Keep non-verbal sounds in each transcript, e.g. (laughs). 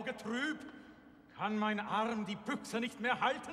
Auge trüb? Kann mein Arm die Büchse nicht mehr halten?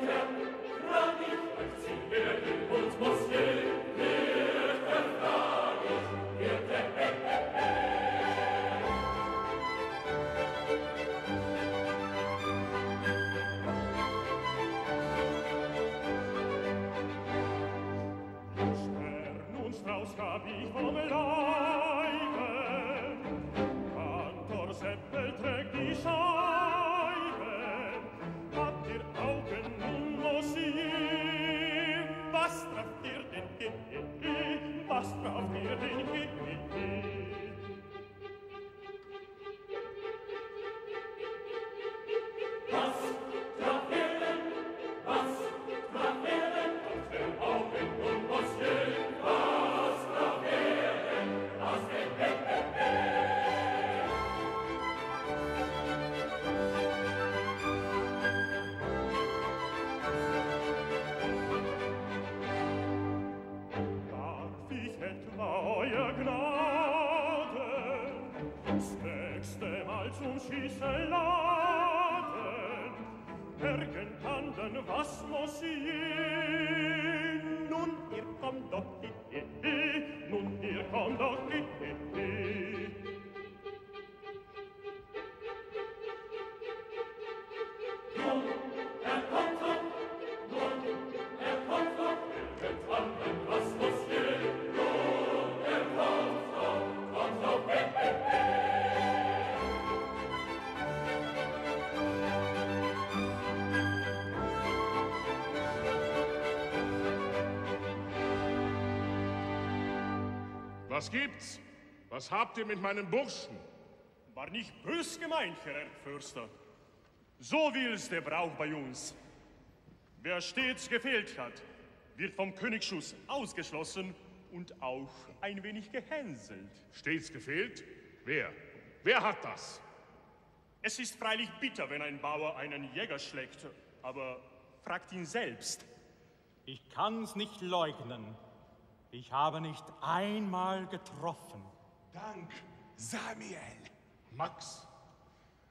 Grandi, grandi, grandi, Was gibt's? Was habt ihr mit meinen Burschen? War nicht bös gemeint, Herr Fürster. So will's der Brauch bei uns. Wer stets gefehlt hat, wird vom Königsschuss ausgeschlossen und auch ein wenig gehänselt. Stets gefehlt? Wer? Wer hat das? Es ist freilich bitter, wenn ein Bauer einen Jäger schlägt, aber fragt ihn selbst. Ich kann's nicht leugnen. Ich habe nicht einmal getroffen. Dank, Samuel. Max,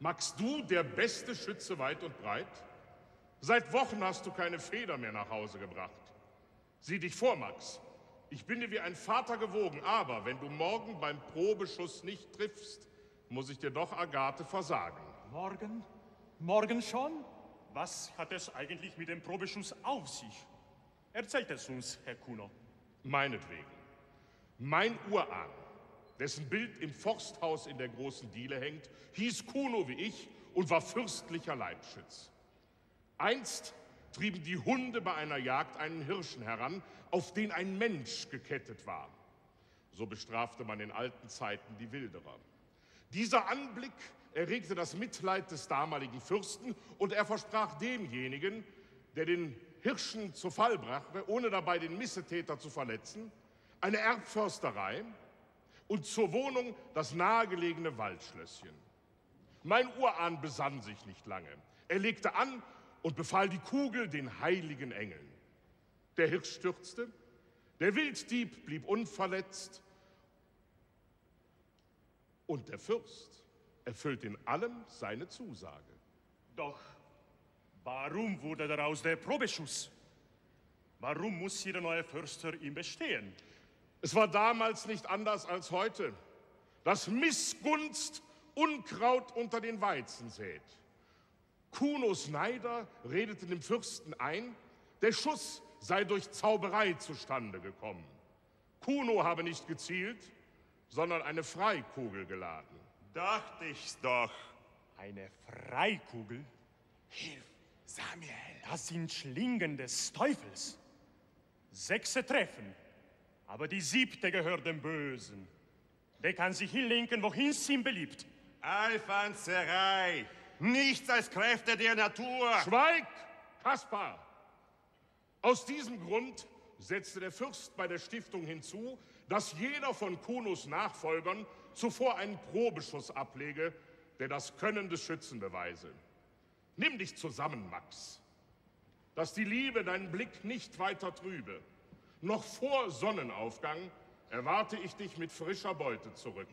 Magst du der beste Schütze weit und breit? Seit Wochen hast du keine Feder mehr nach Hause gebracht. Sieh dich vor, Max. Ich bin dir wie ein Vater gewogen, aber wenn du morgen beim Probeschuss nicht triffst, muss ich dir doch Agathe versagen. Morgen? Morgen schon? Was hat es eigentlich mit dem Probeschuss auf sich? Erzählt es uns, Herr Kuno. Meinetwegen. Mein Urahn, dessen Bild im Forsthaus in der großen Diele hängt, hieß Kuno wie ich und war fürstlicher Leibschütz. Einst trieben die Hunde bei einer Jagd einen Hirschen heran, auf den ein Mensch gekettet war. So bestrafte man in alten Zeiten die Wilderer. Dieser Anblick erregte das Mitleid des damaligen Fürsten und er versprach demjenigen, der den Hirschen zu Fall brachte, ohne dabei den Missetäter zu verletzen, eine Erbförsterei und zur Wohnung das nahegelegene Waldschlösschen. Mein Urahn besann sich nicht lange. Er legte an und befahl die Kugel den heiligen Engeln. Der Hirsch stürzte, der Wilddieb blieb unverletzt und der Fürst erfüllt in allem seine Zusage. Doch warum wurde daraus der Probeschuss? Warum muss hier der neue Förster ihm bestehen? Es war damals nicht anders als heute, dass Missgunst Unkraut unter den Weizen sät. Kunos Neider redete dem Fürsten ein, der Schuss sei durch Zauberei zustande gekommen. Kuno habe nicht gezielt, sondern eine Freikugel geladen. Dachte ich's doch. Eine Freikugel? Hilf, Samuel. Das sind Schlingen des Teufels. Sechse treffen, aber die siebte gehört dem Bösen. Der kann sich hinlenken, wohin es ihm beliebt. Alfanzerei. Nichts als Kräfte der Natur. Schweig, Kaspar! Aus diesem Grund setzte der Fürst bei der Stiftung hinzu, dass jeder von Kunos Nachfolgern zuvor einen Probeschuss ablege, der das Können des Schützen beweise. Nimm dich zusammen, Max, dass die Liebe deinen Blick nicht weiter trübe. Noch vor Sonnenaufgang erwarte ich dich mit frischer Beute zurück.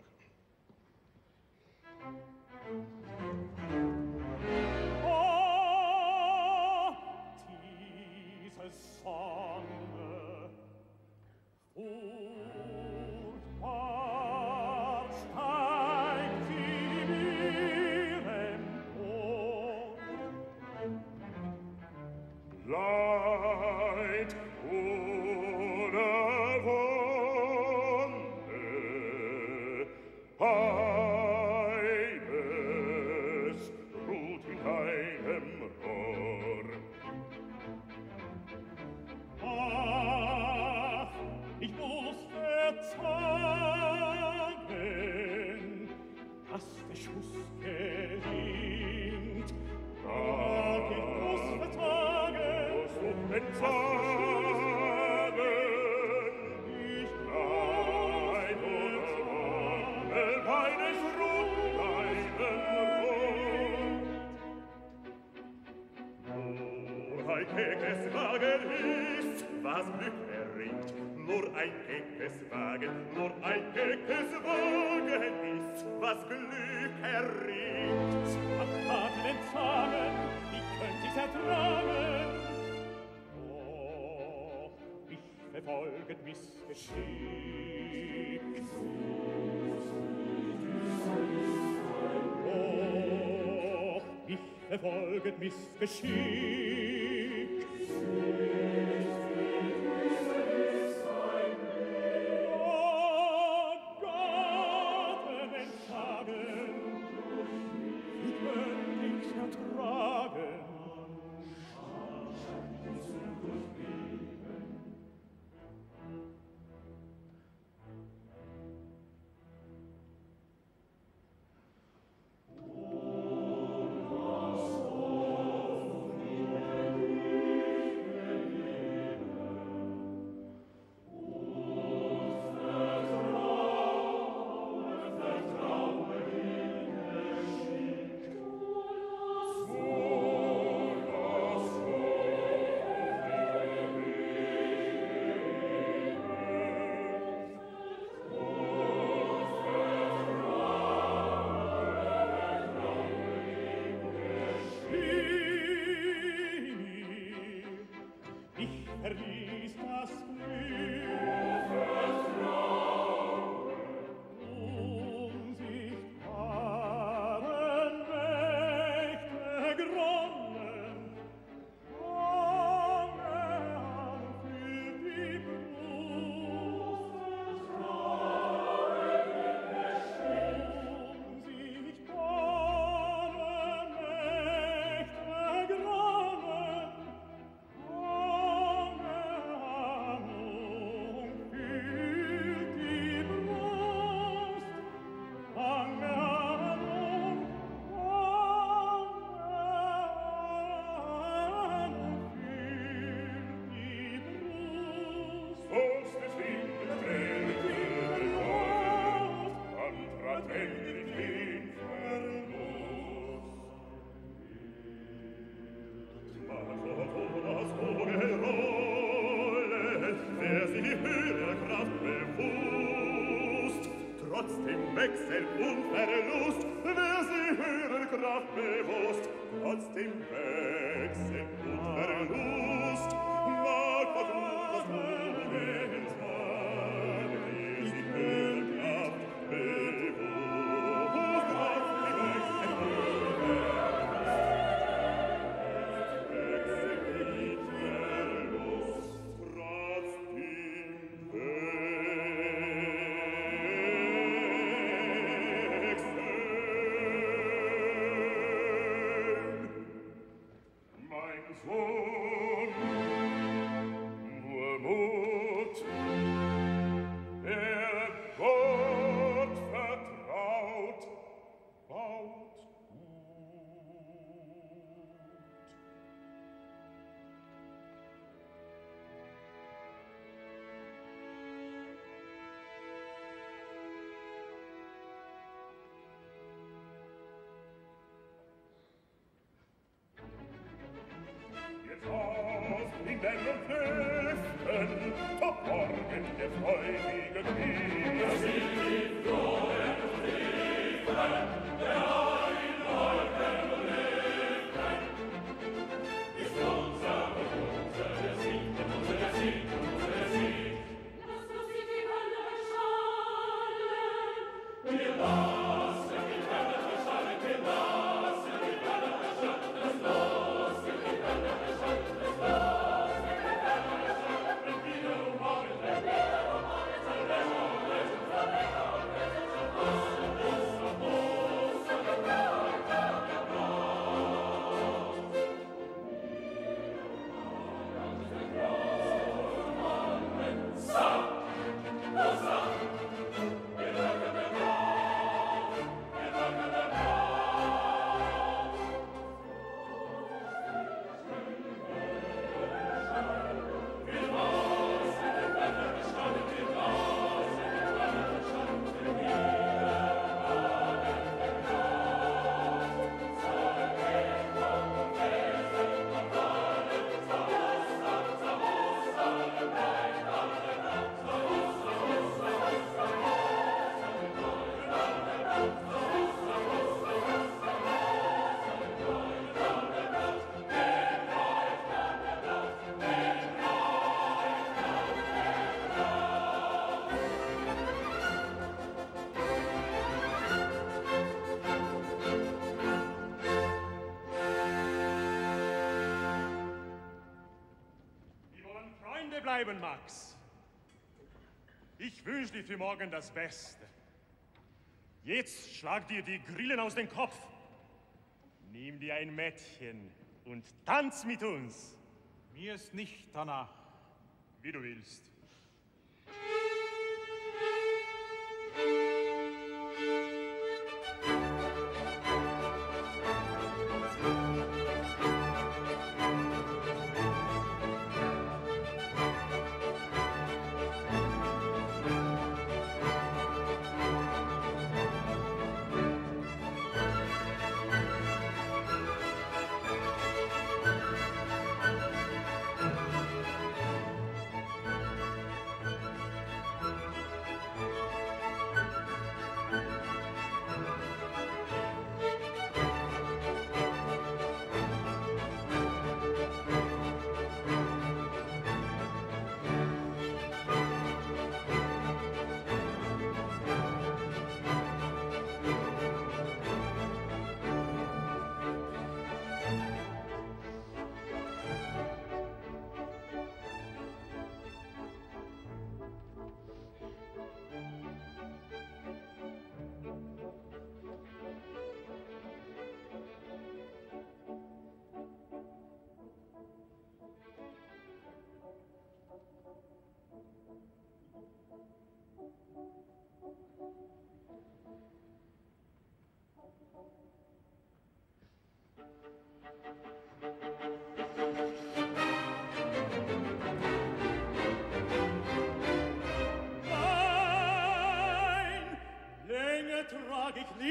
bis. Stellen lüften, verborgen der freudige Krieg. Dass sie die Frohe prüfen, der wünsche dir für morgen das Beste. Jetzt schlag dir die Grillen aus dem Kopf. Nimm dir ein Mädchen und tanz mit uns. Mir ist nicht danach. Wie du willst.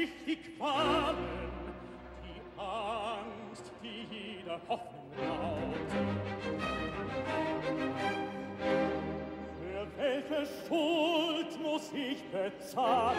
sich die Qualen, die Angst, die jeder Hoffnung raubt. Für welche Schuld muss ich bezahlen?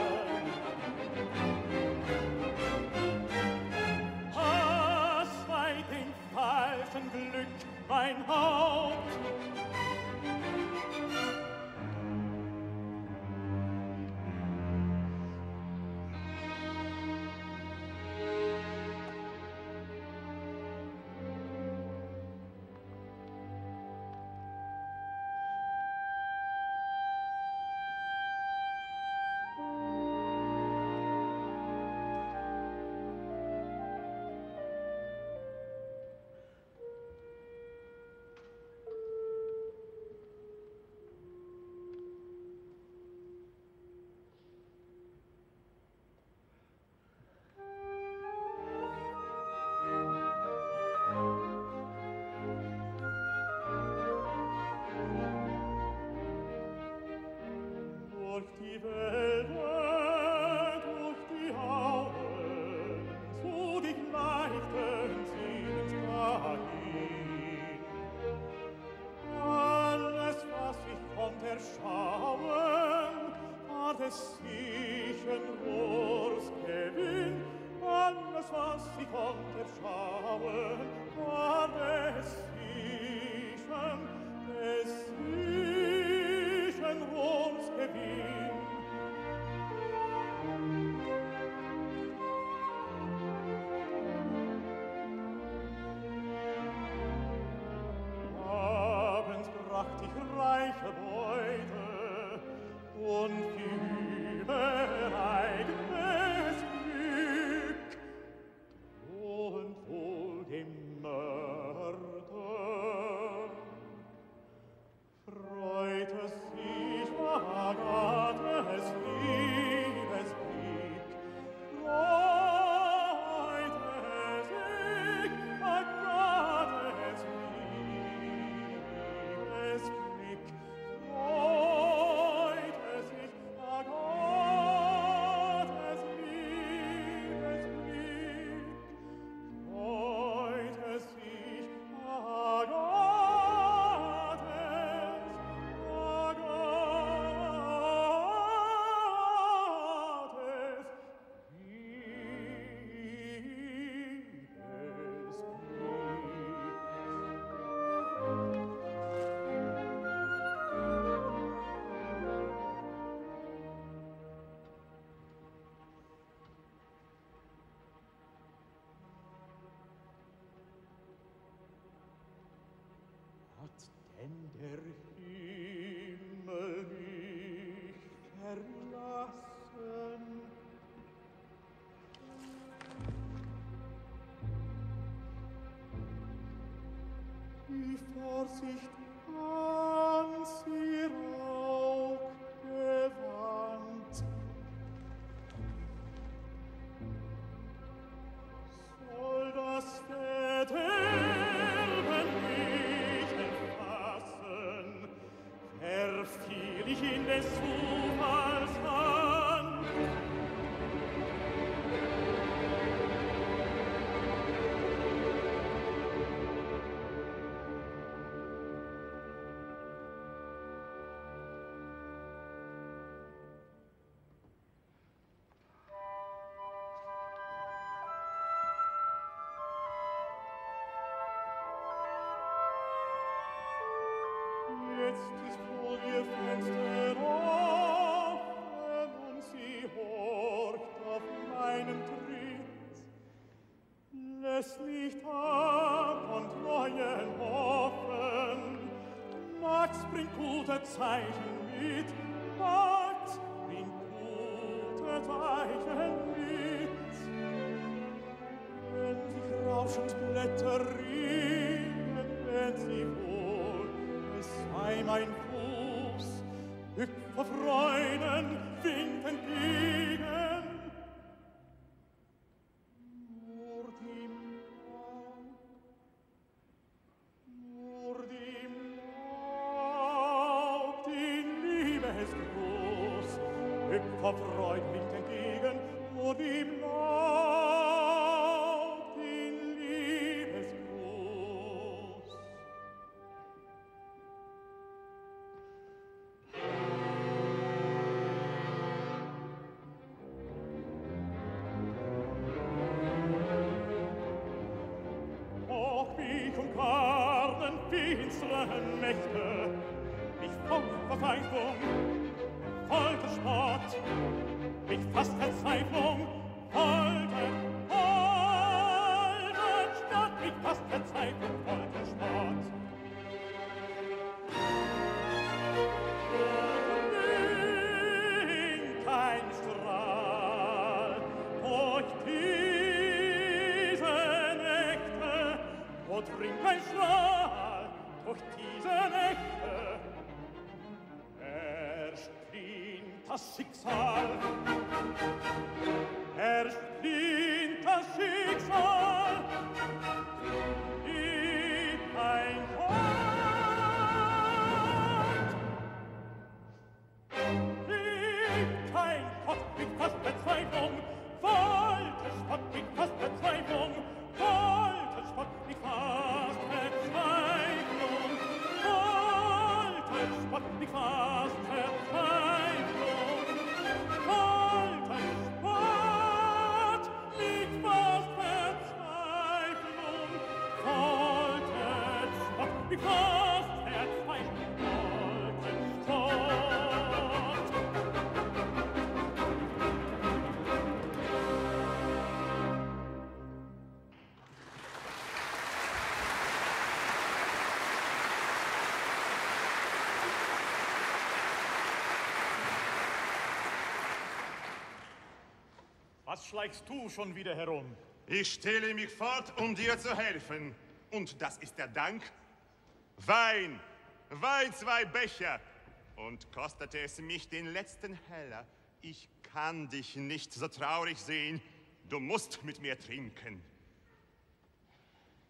Zeichen mit, Gott bringt tote Zeichen mit. Wenn sich rauschend Blätter rieben, wenn sie wohl, es sei mein Fuß, hüpfer Freuden, winken dir, (laughs) Zeit Was schleichst du schon wieder herum? Ich stelle mich fort, um dir zu helfen. Und das ist der Dank? Wein! Wein, zwei Becher! Und kostete es mich den letzten Heller, ich kann dich nicht so traurig sehen. Du musst mit mir trinken.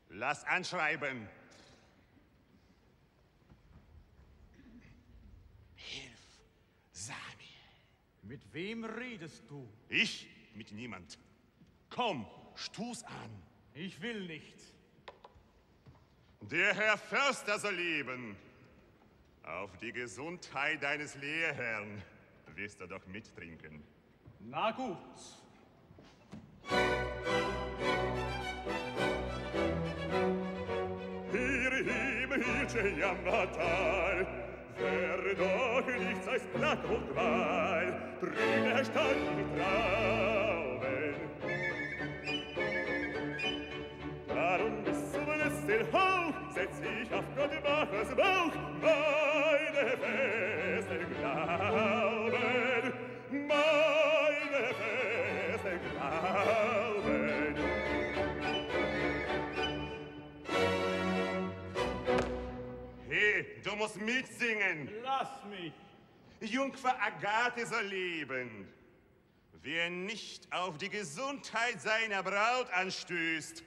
Lass anschreiben. Hilf, Samuel. Mit wem redest du? Ich? Mit niemand. Komm, stoß an. Ich will nicht. Der Herr Förster soll leben. Auf die Gesundheit deines Lehrherrn wirst du doch mittrinken. Na gut. Hier im Hirche Jammertal wäre doch nichts als Blatt und Wahl, drüber standen die Trauben. Darum bis zum letzten Hauch setz ich auf Gott Bachers Bauch meine festen Glauben, meine festen Glauben. Musst mitsingen. Lass mich. Jungfer Agathe soll leben. Wer nicht auf die Gesundheit seiner Braut anstößt,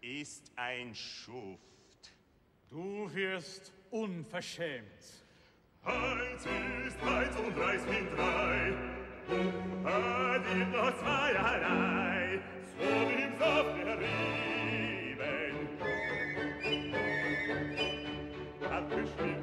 ist ein Schuft. Du wirst unverschämt. Eins ist eins und drei sind drei. Und hat noch zweierlei. So im Saft der Rieben. Hat geschrieben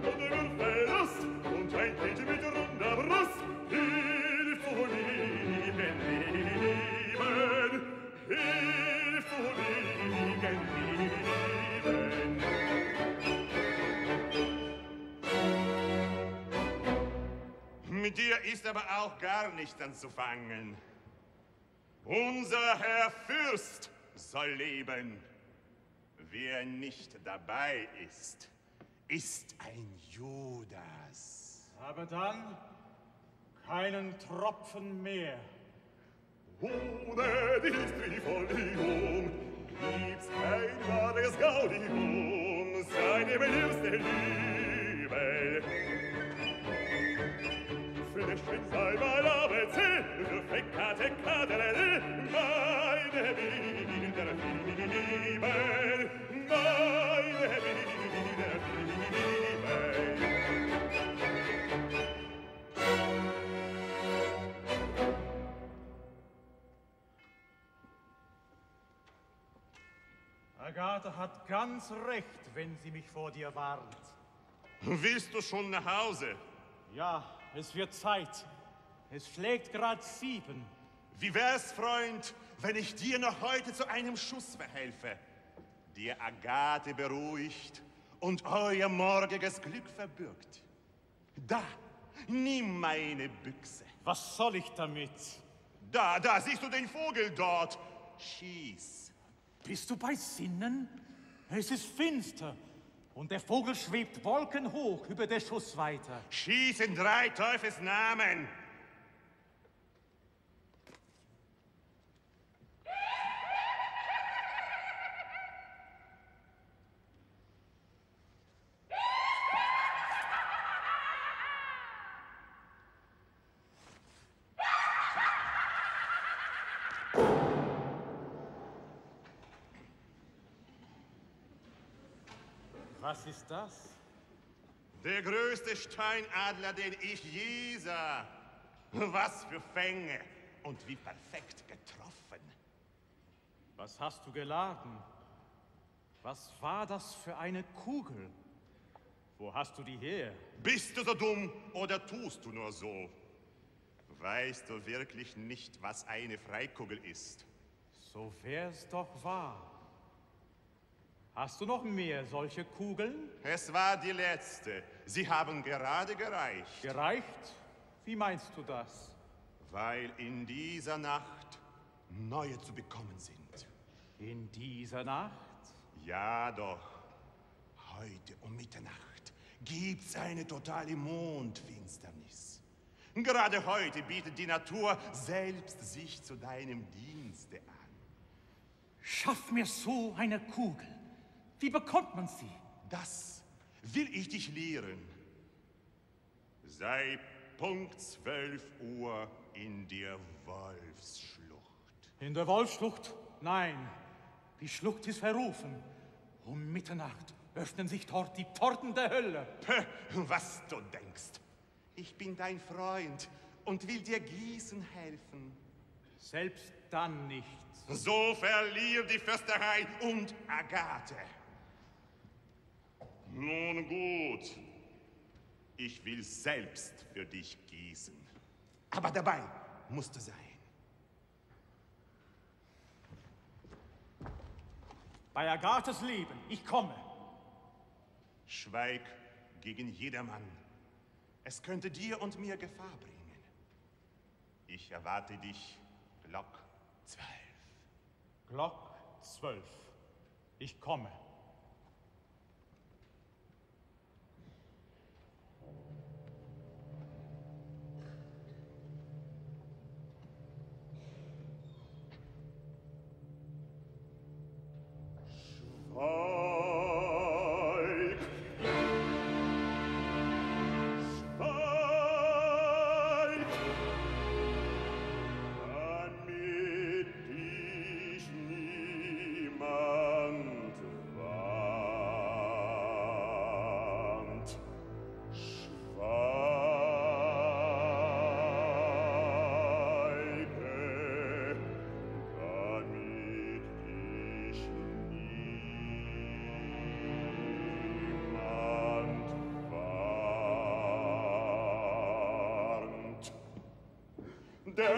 Mit dir ist aber auch gar nicht anzufangen. Unser Herr Fürst soll leben. Wer nicht dabei ist, ist ein Judas. Aber dann keinen Tropfen mehr. Ohne die Strifolium gibt's kein wahres Gaudium, seine beliebste Liebe cresce in salva l'ABC, il feccate cadere, mai devi meine fini liber, mai devi vinder fini liber. Agatha hat ganz recht, wenn sie mich vor dir warnt. Willst du schon nach Hause? Ja, es wird Zeit. Es schlägt grad sieben. Wie wär's, Freund, wenn ich dir noch heute zu einem Schuss verhelfe? dir Agathe beruhigt und euer morgiges Glück verbürgt. Da, nimm meine Büchse. Was soll ich damit? Da, da siehst du den Vogel dort. Schieß. Bist du bei Sinnen? Es ist finster und der Vogel schwebt wolkenhoch über der Schussweite. Schieß in drei Teufels Namen. Was ist das? Der größte Steinadler, den ich je sah. Was für Fänge und wie perfekt getroffen. Was hast du geladen? Was war das für eine Kugel? Wo hast du die her? Bist du so dumm oder tust du nur so? Weißt du wirklich nicht, was eine Freikugel ist? So wär's doch wahr. Hast du noch mehr solche Kugeln? Es war die letzte. Sie haben gerade gereicht. Gereicht? Wie meinst du das? Weil in dieser Nacht neue zu bekommen sind. In dieser Nacht? Ja, doch. Heute um Mitternacht gibt's eine totale Mondfinsternis. Gerade heute bietet die Natur selbst sich zu deinem Dienste an. Schaff mir so eine Kugel. Wie bekommt man sie? Das will ich dich lehren. Sei Punkt 12 Uhr in der Wolfsschlucht. In der Wolfsschlucht? Nein. Die Schlucht ist verrufen. Um Mitternacht öffnen sich dort die Pforten der Hölle. Pö, was du denkst. Ich bin dein Freund und will dir gießen helfen. Selbst dann nichts. So verlier die Fürsterei und Agathe. Nun gut. Ich will selbst für dich gießen. Aber dabei musst du sein. Bei Agathes Leben, ich komme. Schweig gegen jedermann. Es könnte dir und mir Gefahr bringen. Ich erwarte dich, Glock 12. Glock 12. Ich komme. Oh.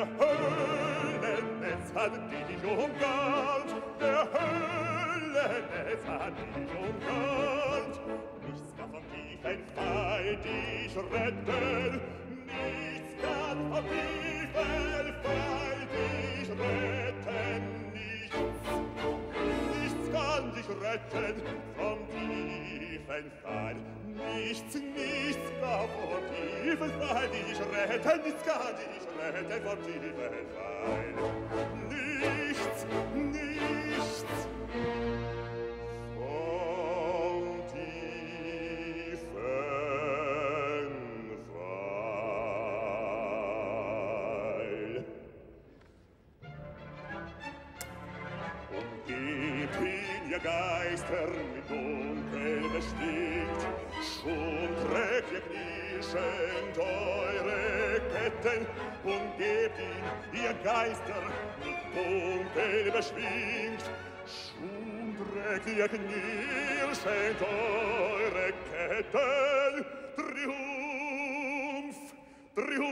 der Hölle Netz hat dich umgarnt, der Hölle Netz hat dich umgarnt. Nichts kann von dich ein Feind dich retten, nichts kann von dich ein Feind dich retten, nichts. Nichts kann dich retten vom tiefen Fall, nichts, nichts favor die Welt, weil ich rette, nicht gar dich rette, vor die Welt, weil Worten und gebt ihn ihr Geister mit Dunkel beschwingt. Schon trägt ihr Knirr, schenkt eure Ketten Triumph, Triumph,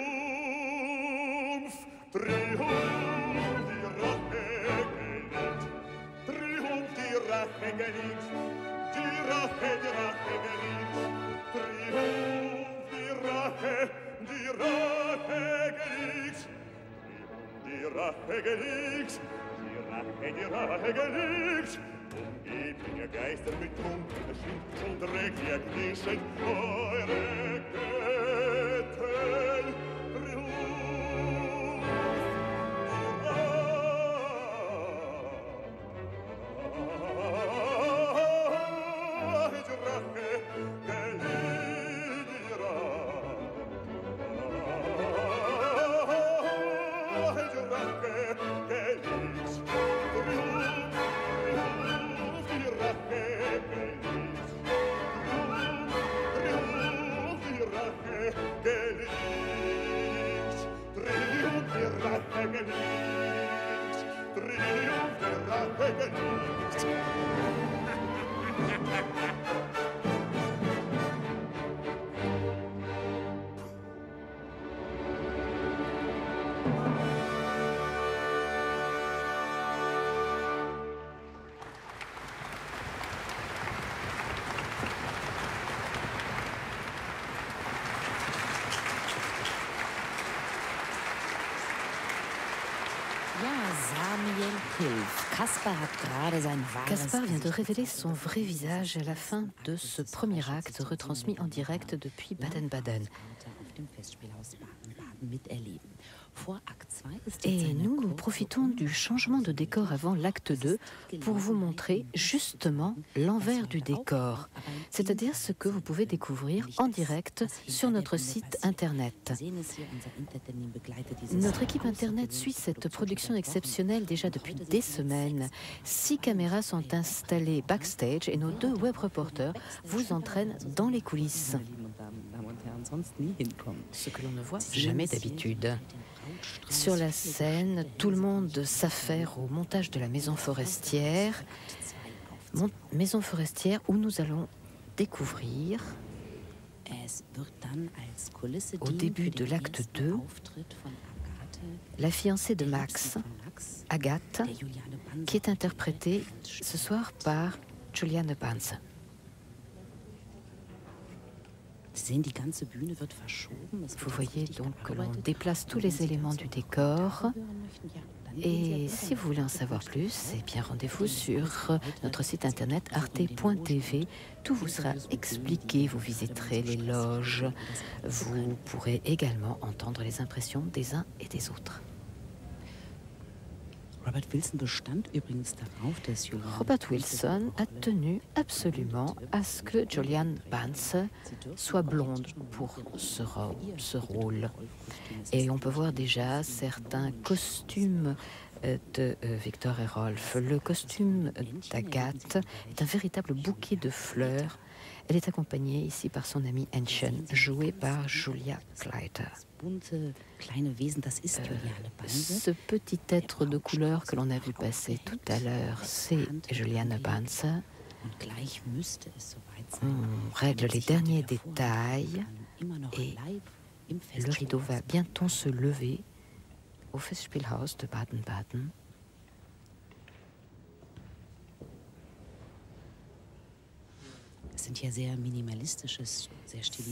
Triumph, die Rache gelingt, Triumph, die Rache gelingt. dirà Hegelix, dirà e dirà Hegelix, Umgeblinger Geister mit Trunk, erschien schon ihr knischen eure Geister. Kaspar vient de révéler son vrai visage à la fin de ce premier acte retransmis en direct depuis Baden-Baden profitons du changement de décor avant l'acte 2 pour vous montrer justement l'envers du décor, c'est-à-dire ce que vous pouvez découvrir en direct sur notre site internet. Notre équipe Internet suit cette production exceptionnelle déjà depuis des semaines. Six caméras sont installées backstage et nos deux web reporters vous entraînent dans les coulisses, ce que l'on ne voit jamais d'habitude. Sur la scène, tout le monde s'affaire au montage de la maison forestière. Maison forestière où nous allons découvrir Au début de l'acte ersten 2, Auftritt von Agathe, la fiancée de Max, Agathe, qui est interprétée ce soir par Juliane Banz. Vous voyez donc que l'on déplace tous les éléments du décor. Et si vous voulez en savoir plus, eh bien rendez-vous sur notre site internet arte.tv. Tout vous sera expliqué. Vous visiterez les loges. Vous pourrez également entendre les impressions des uns et des autres. Robert Wilson bestand übrigens darauf, dass Juliane Robert Banzer Wilson a tenu absolument à ce que Julianne Banz soit blonde pour ce rôle. Et on peut voir déjà certains costumes euh, de euh, Victor et Rolf. Le costume d'Agathe est un véritable bouquet de fleurs. Elle est accompagnée ici par son amie Enchen, jouée par Julia Kleider. Banzer. Ce petit être de couleur que l'on a vu passer tout à l'heure, c'est Juliane Banz. Und gleich müsste es soweit sein. On règle les derniers détails. Et Le rideau va bientôt se lever au Festspielhaus de Baden-Baden.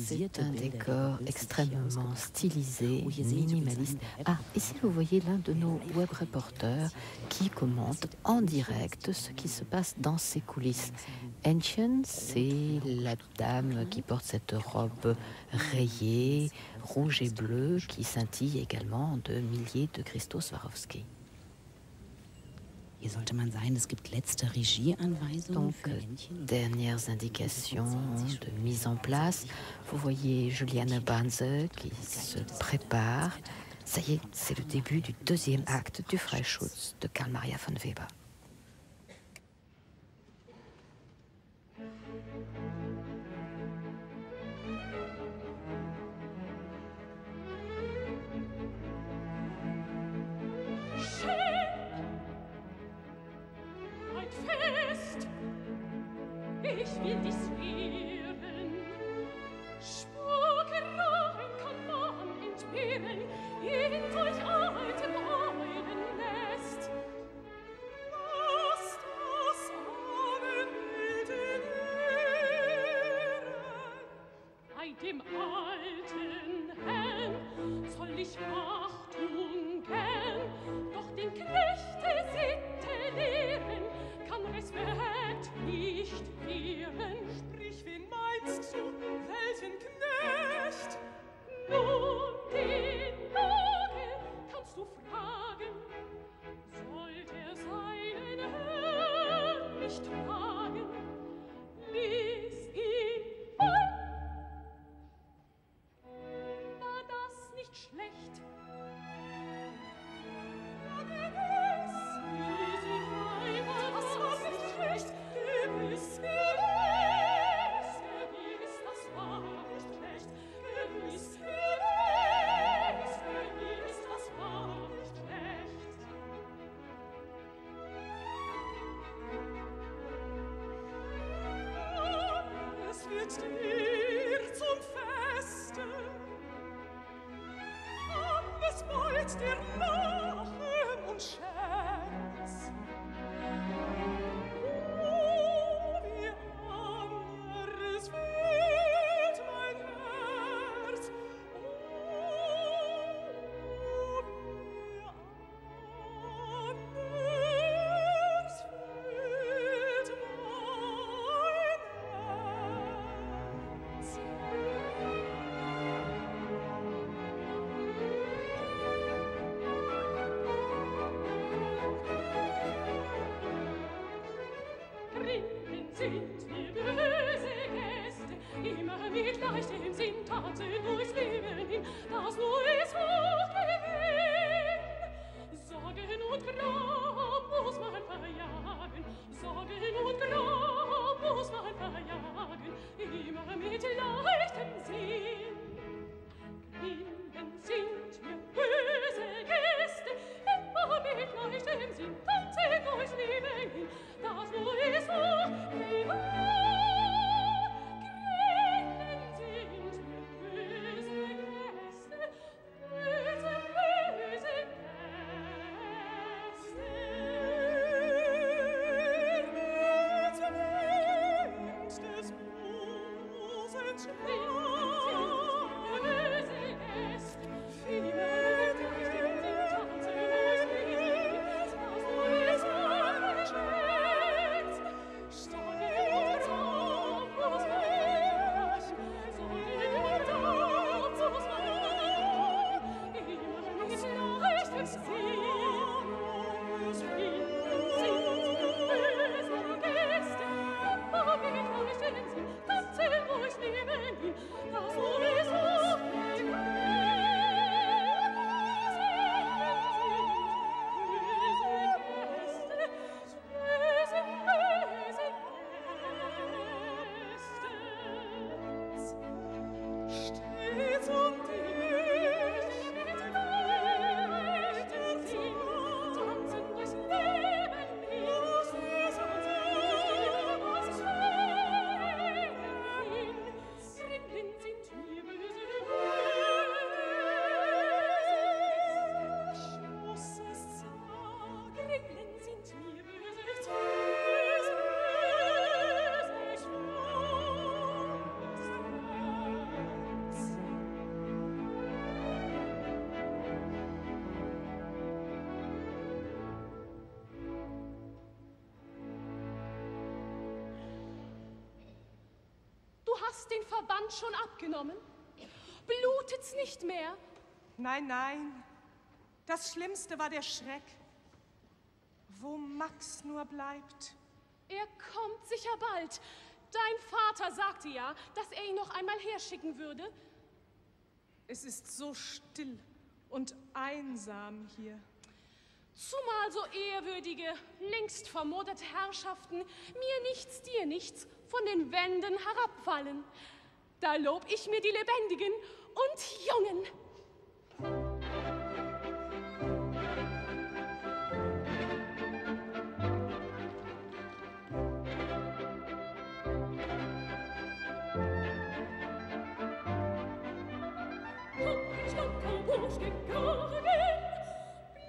C'est un décor extrêmement stylisé, minimaliste. Ah, ici vous voyez l'un de nos web reporters qui commente en direct ce qui se passe dans ses coulisses. Enchen, c'est la dame qui porte cette robe rayée, rouge et bleue, qui scintille également de milliers de cristaux Swarovski. Hier sollte man sein, es gibt letzte Regieanweisungen Donc, dernières indications de mise en place. Vous voyez Juliane Banze qui se prépare. Ça y est, c'est le début du deuxième acte du Freischutz de Karl Maria von Weber. Hast den Verband schon abgenommen? Blutet's nicht mehr? Nein, nein. Das Schlimmste war der Schreck. Wo Max nur bleibt. Er kommt sicher bald. Dein Vater sagte ja, dass er ihn noch einmal herschicken würde. Es ist so still und einsam hier. Zumal so ehrwürdige, längst vermoderte Herrschaften mir nichts, dir nichts von den Wänden herabfallen. Da lob ich mir die Lebendigen und Jungen. Schlacker, Bursch, Gekare,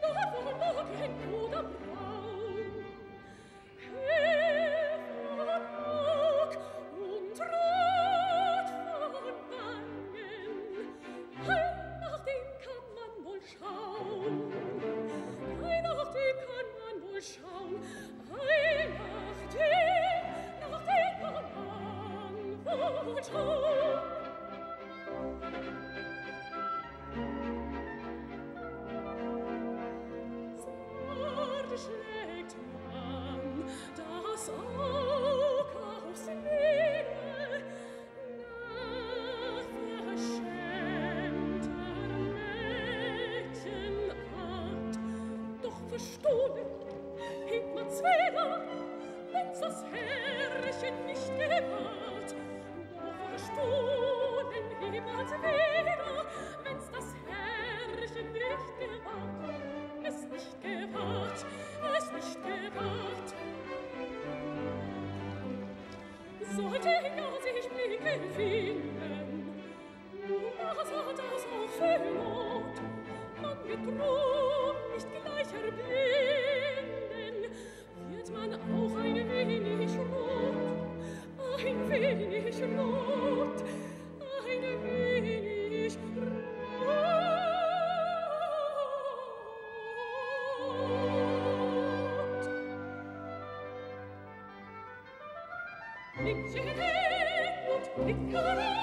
Blatt, Blatt, Blatt, Blatt, Schöne und Blicke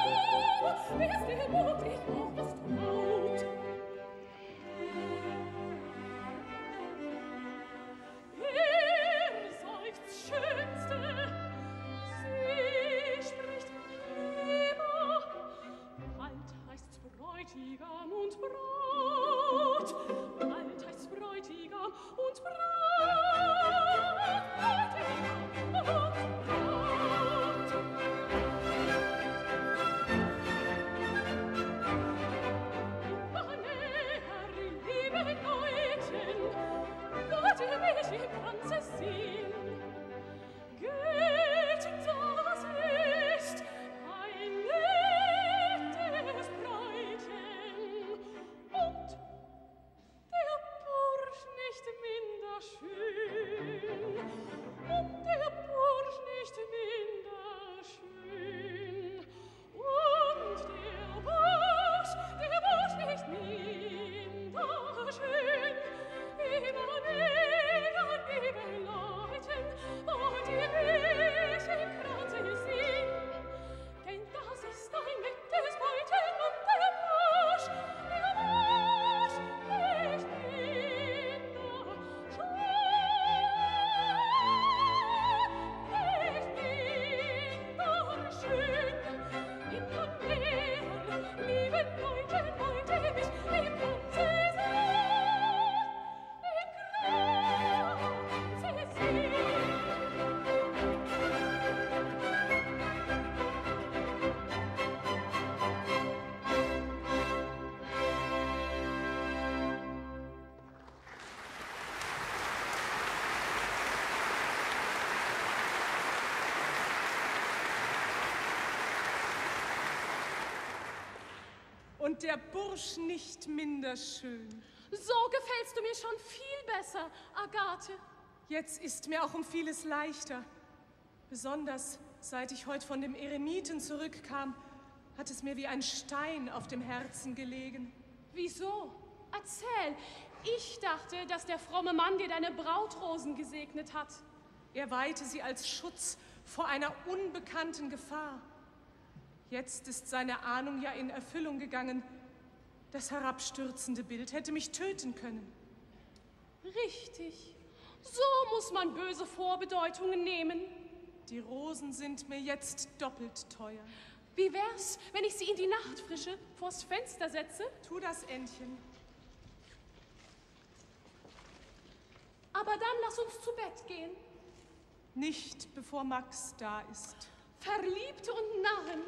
der Bursch nicht minder schön. So gefällst du mir schon viel besser, Agathe. Jetzt ist mir auch um vieles leichter. Besonders seit ich heute von dem Eremiten zurückkam, hat es mir wie ein Stein auf dem Herzen gelegen. Wieso? Erzähl. Ich dachte, dass der fromme Mann dir deine Brautrosen gesegnet hat. Er weihte sie als Schutz vor einer unbekannten Gefahr. Jetzt ist seine Ahnung ja in Erfüllung gegangen. Das herabstürzende Bild hätte mich töten können. Richtig. So muss man böse Vorbedeutungen nehmen. Die Rosen sind mir jetzt doppelt teuer. Wie wär's, wenn ich sie in die Nachtfrische vors Fenster setze? Tu das, Entchen. Aber dann lass uns zu Bett gehen. Nicht, bevor Max da ist. Verliebte und Narren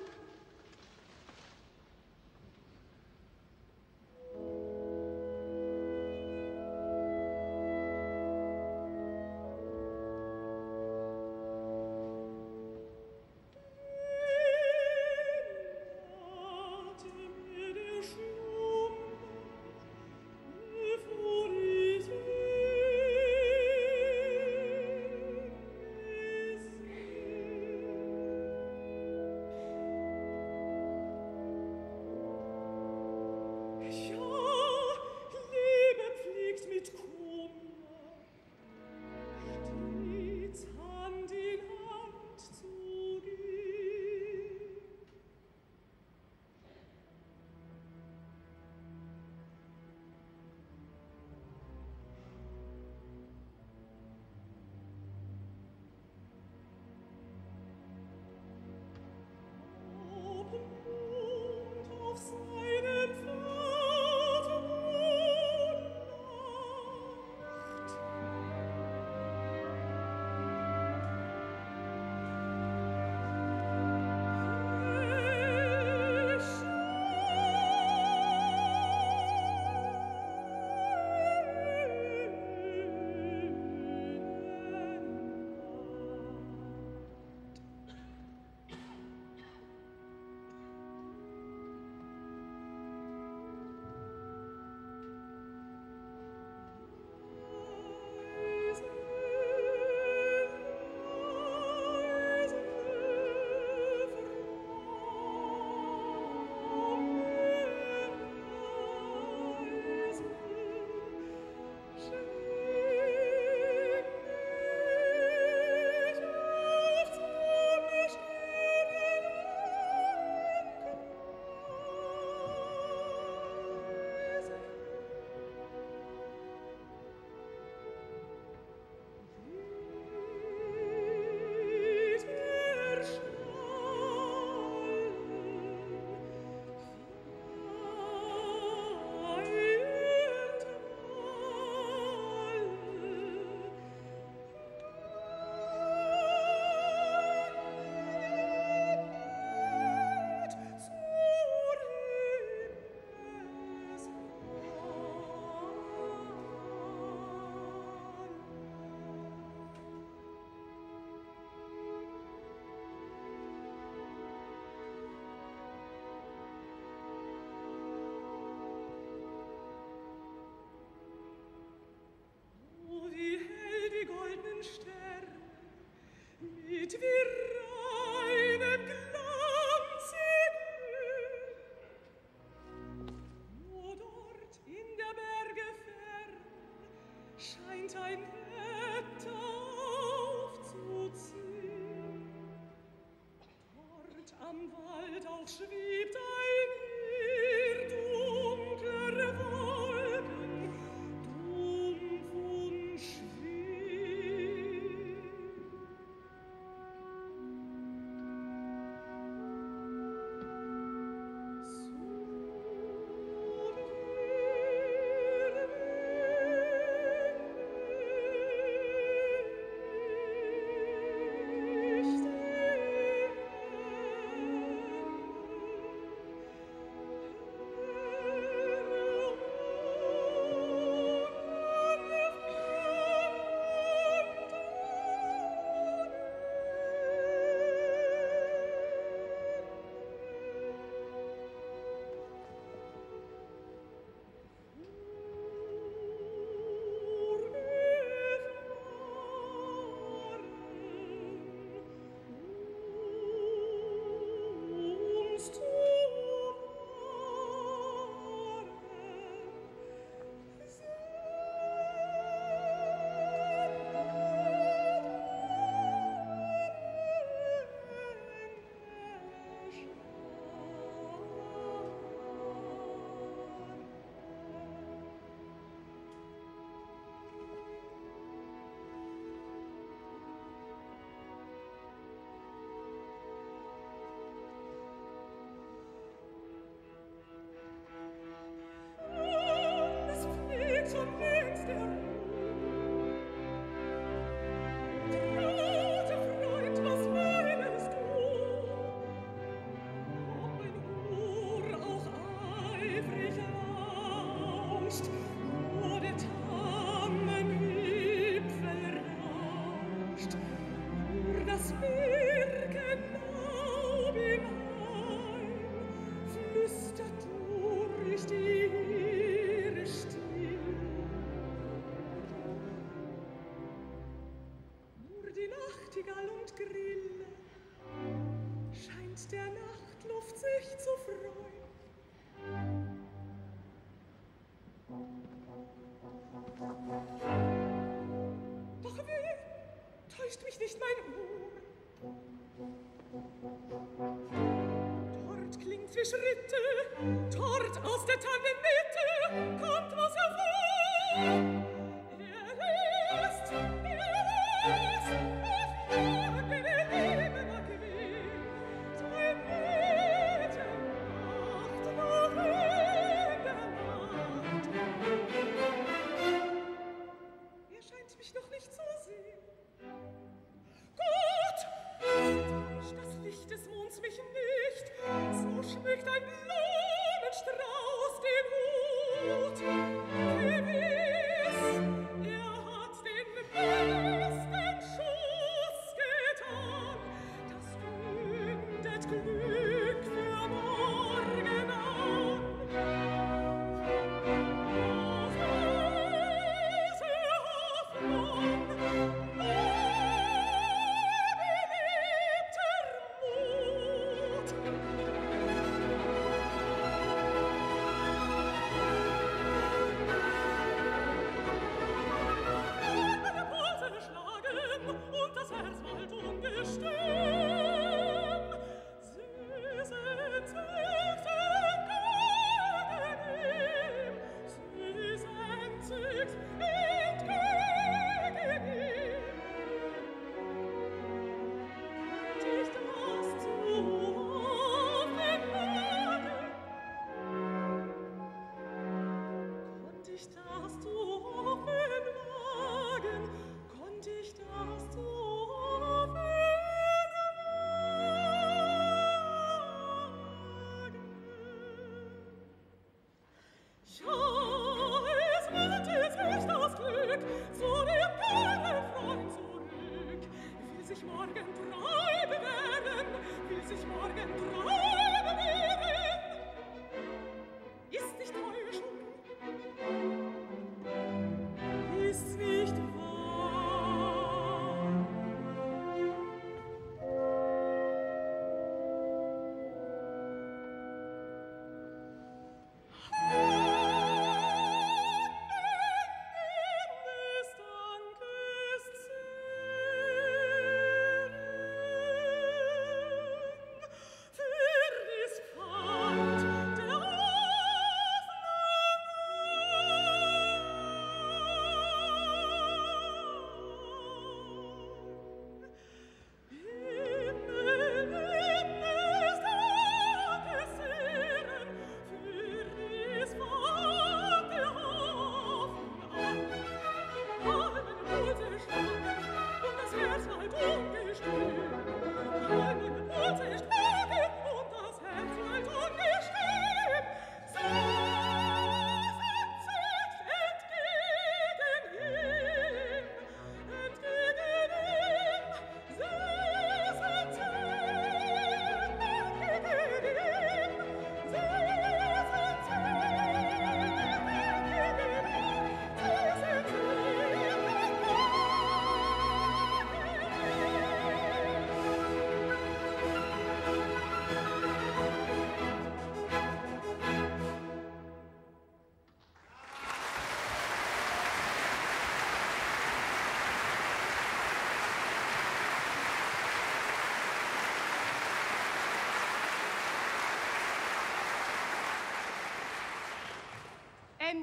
Schritte, dort aus der Tannenmitte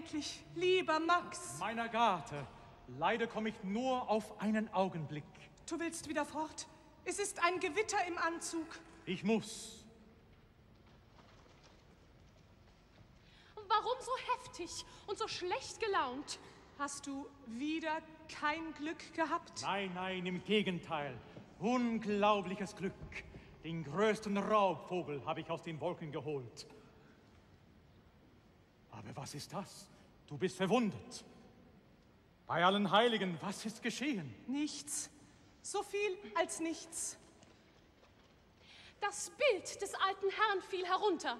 endlich, lieber Max. Mein Agathe, leider komme ich nur auf einen Augenblick. Du willst wieder fort? Es ist ein Gewitter im Anzug. Ich muss. Warum so heftig und so schlecht gelaunt? Hast du wieder kein Glück gehabt? Nein, nein, im Gegenteil. Unglaubliches Glück. Den größten Raubvogel habe ich aus den Wolken geholt. Aber was ist das? Du bist verwundet. Bei allen Heiligen, was ist geschehen? Nichts. So viel als nichts. Das Bild des alten Herrn fiel herunter.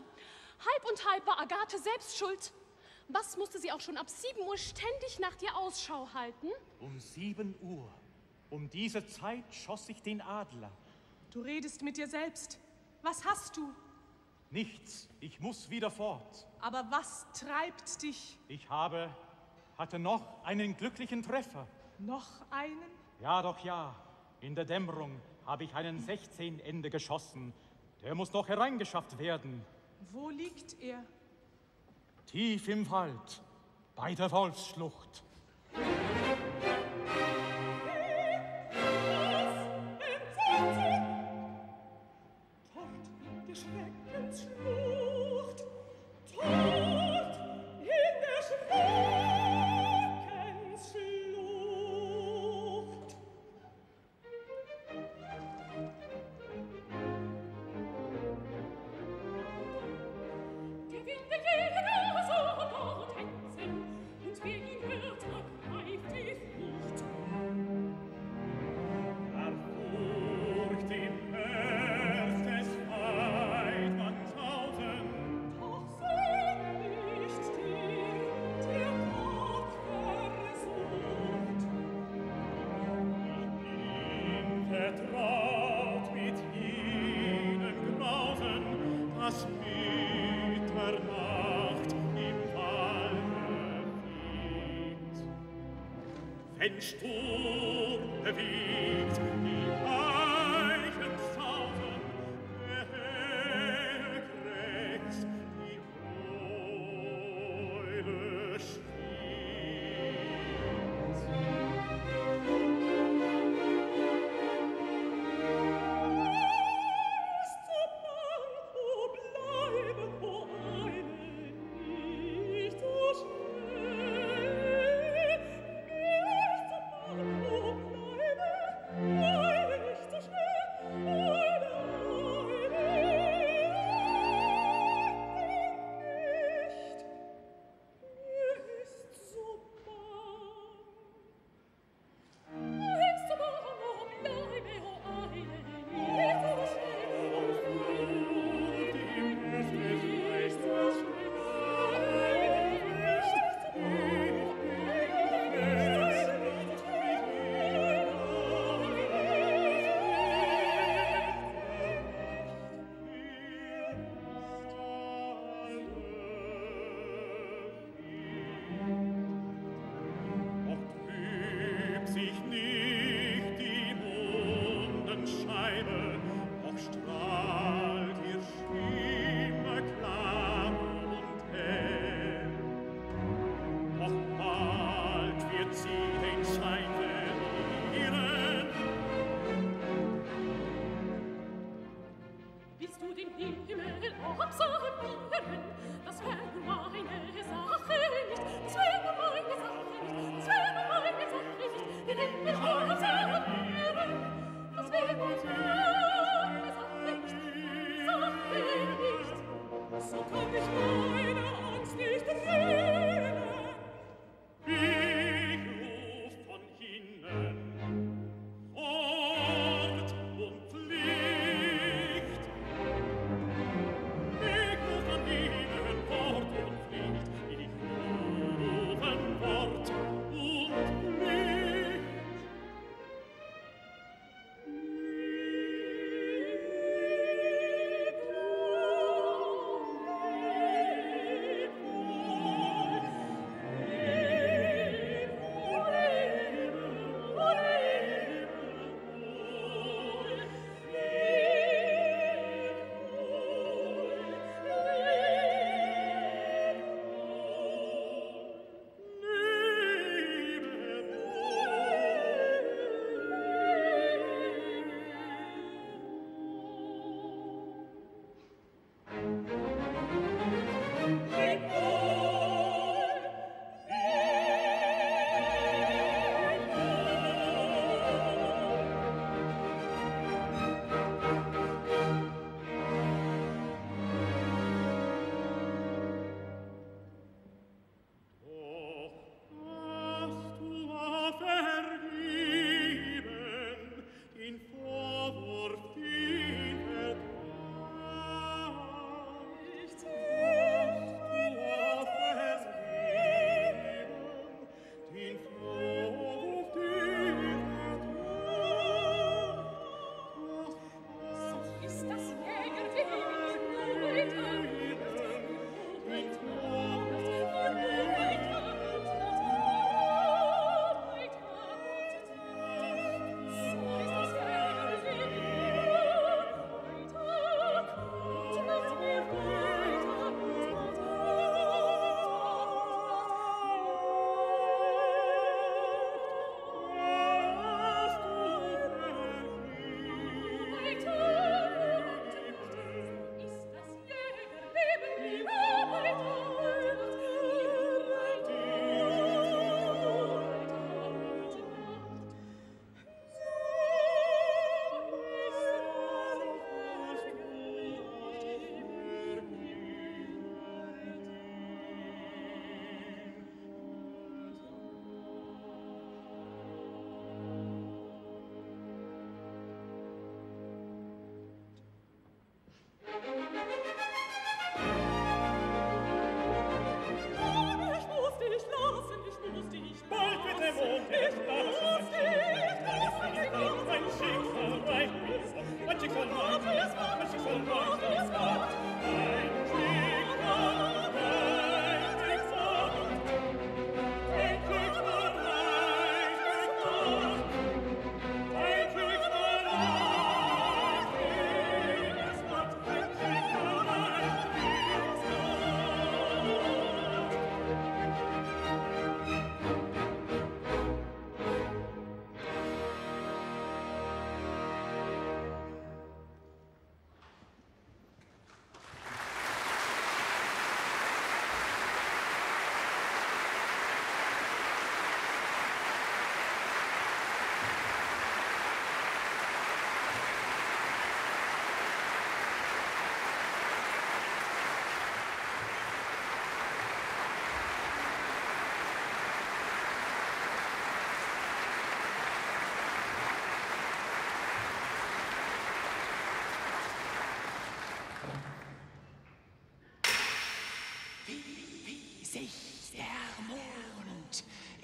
Halb und halb war Agathe selbst schuld. Was musste sie auch schon ab sieben Uhr ständig nach dir Ausschau halten? Um sieben Uhr. Um diese Zeit schoss ich den Adler. Du redest mit dir selbst. Was hast du? Nichts. Ich muss wieder fort. Aber was treibt dich? Ich habe, hatte noch einen glücklichen Treffer. Noch einen? Ja, doch ja. In der Dämmerung habe ich einen 16 Ende geschossen. Der muss noch hereingeschafft werden. Wo liegt er? Tief im Wald, bei der Wolfsschlucht.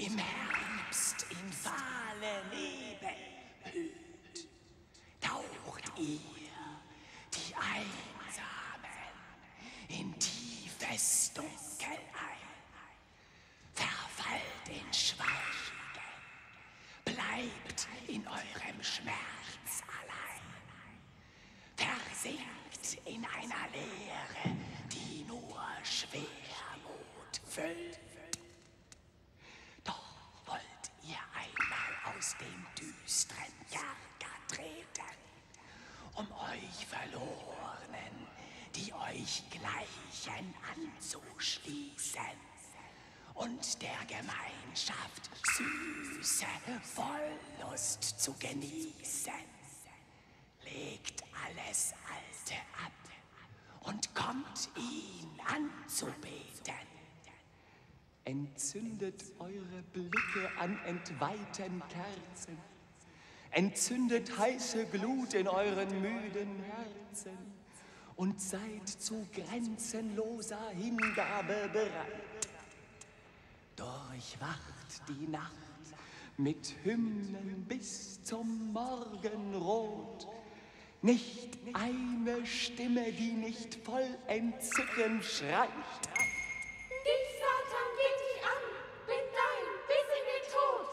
Amen. Dem düsteren Kerker treten, um euch Verlorenen, die euch gleichen, anzuschließen und der Gemeinschaft süße Wollust zu genießen. Legt alles Alte ab und kommt ihn anzubeten. Entzündet eure Blicke an entweihten Kerzen. Entzündet heiße Glut in euren müden Herzen und seid zu grenzenloser Hingabe bereit. Durchwacht die Nacht mit Hymnen bis zum Morgenrot. Nicht eine Stimme, die nicht voll Entzücken schreit. Dich, Satan, geht dich an, bin dein bis in den Tod.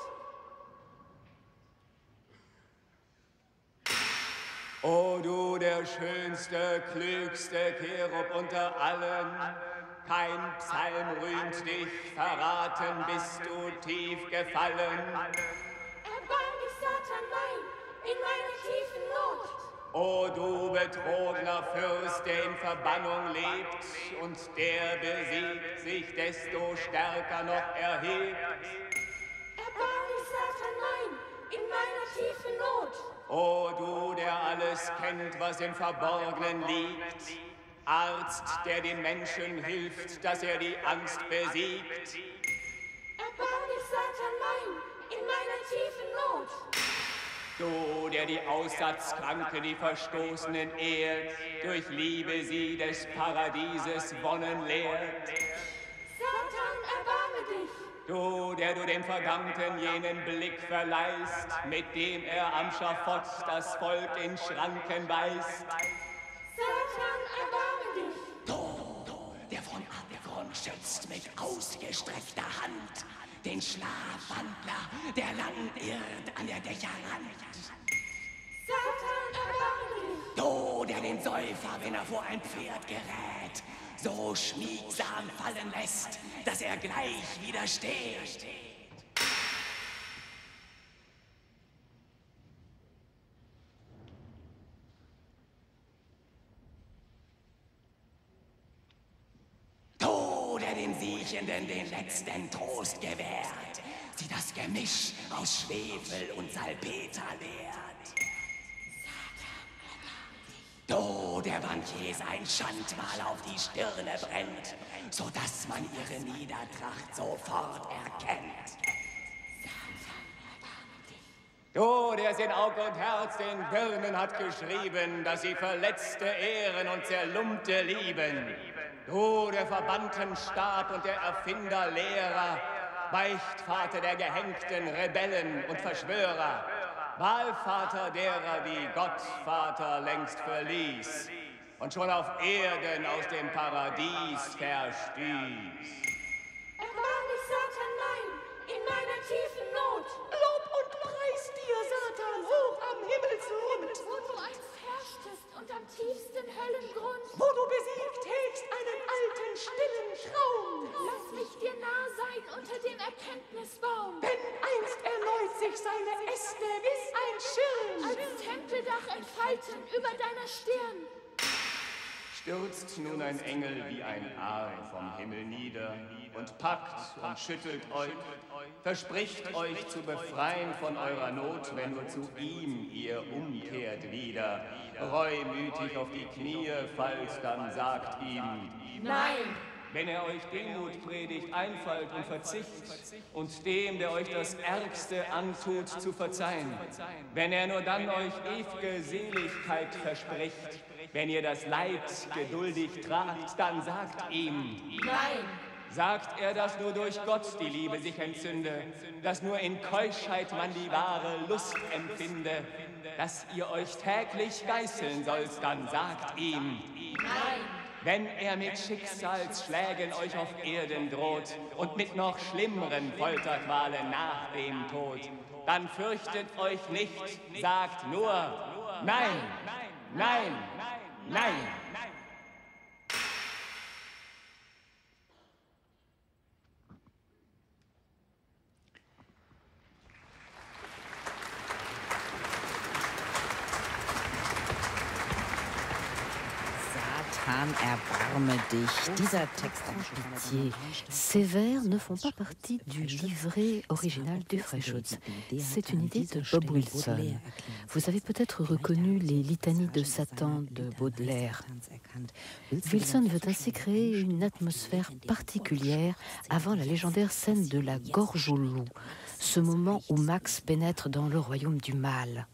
O du der schönste, klügste Cherub unter allen, kein Psalm rühmt dich, verraten bist du tief gefallen. Erbarm dich, Satan, nein, in meiner tiefen Not. O du betrogener Fürst, der in Verbannung lebt und der besiegt sich desto stärker noch erhebt. O du, der alles kennt, was im Verborgenen liegt, Arzt, der den Menschen hilft, dass er die Angst besiegt. Erbarm dich, Satan, nein, in meiner tiefen Not. Du, der die Aussatzkranke, die Verstoßenen ehrt, durch Liebe sie des Paradieses Wonnen lehrt. Du, der du dem Verdammten jenen Blick verleihst, mit dem er am Schafott das Volk in Schranken beißt. Satan, erbarme dich. Du, der von Abgrund schützt mit ausgestreckter Hand den Schlafwandler, der lang irrt an der Dächerrand. Satan, erbarme dich. Du, der den Säufer, wenn er vor ein Pferd gerät, so schmiegsam fallen lässt, dass er gleich widersteht. Du, der den Siechenden den letzten Trost gewährt, sie das Gemisch aus Schwefel und Salpeter lehrt. Du, der Bankiers ein Schandmal auf die Stirne brennt, so dass man ihre Niedertracht sofort erkennt. Du, der es in Aug und Herz den Birnen hat geschrieben, dass sie Verletzte ehren und Zerlumpte lieben. Du, der verbannten Stab und der Erfinder Lehrer, Beichtvater der gehängten Rebellen und Verschwörer, Wahlvater derer, die Gott Vater längst verließ und schon auf Erden aus dem Paradies verstieß. Erbarm dich, Satan, nein, in meiner tiefen Not. Lob und Preis dir, Satan, hoch am Himmelsrund, Wo du einst herrschtest und am tiefsten Höllengrund. wo du besiegt hegst einen alten, stillen Traum. Lass mich dir nah sein unter dem Erkenntnisbaum. Denn einst erneut sich seine Äste wie ein Schirm. Als Tempeldach entfalten über deiner Stirn. Stürzt nun ein Engel wie ein Aar vom Himmel nieder und packt und schüttelt euch, verspricht euch zu befreien von eurer Not, wenn nur zu ihm ihr umkehrt wieder. Reumütig auf die Knie fallt, dann sagt ihm, Nein. Wenn er euch Demut predigt, Einfalt und Verzicht und dem, der euch das Ärgste antut, zu verzeihen. Wenn er nur dann euch ewige Seligkeit verspricht, wenn ihr das Leid geduldig tragt, dann sagt ihm, Nein. Sagt er, dass nur durch Gott die Liebe sich entzünde, dass nur in Keuschheit man die wahre Lust empfinde, dass ihr euch täglich geißeln sollt, dann sagt ihm, Nein. Wenn er mit Schicksalsschlägen euch auf Erden droht und mit noch schlimmeren Folterqualen nach dem Tod, dann fürchtet euch nicht, sagt nur Nein, nein, nein. Satan, pitié. Ces vers ne font pas partie du livret original du Freischutz. C'est une idée de Bob Wilson. Vous avez peut-être reconnu les litanies de Satan de Baudelaire. Wilson veut ainsi créer une atmosphère particulière avant la légendaire scène de la gorge au loup, ce moment où Max pénètre dans le royaume du mal.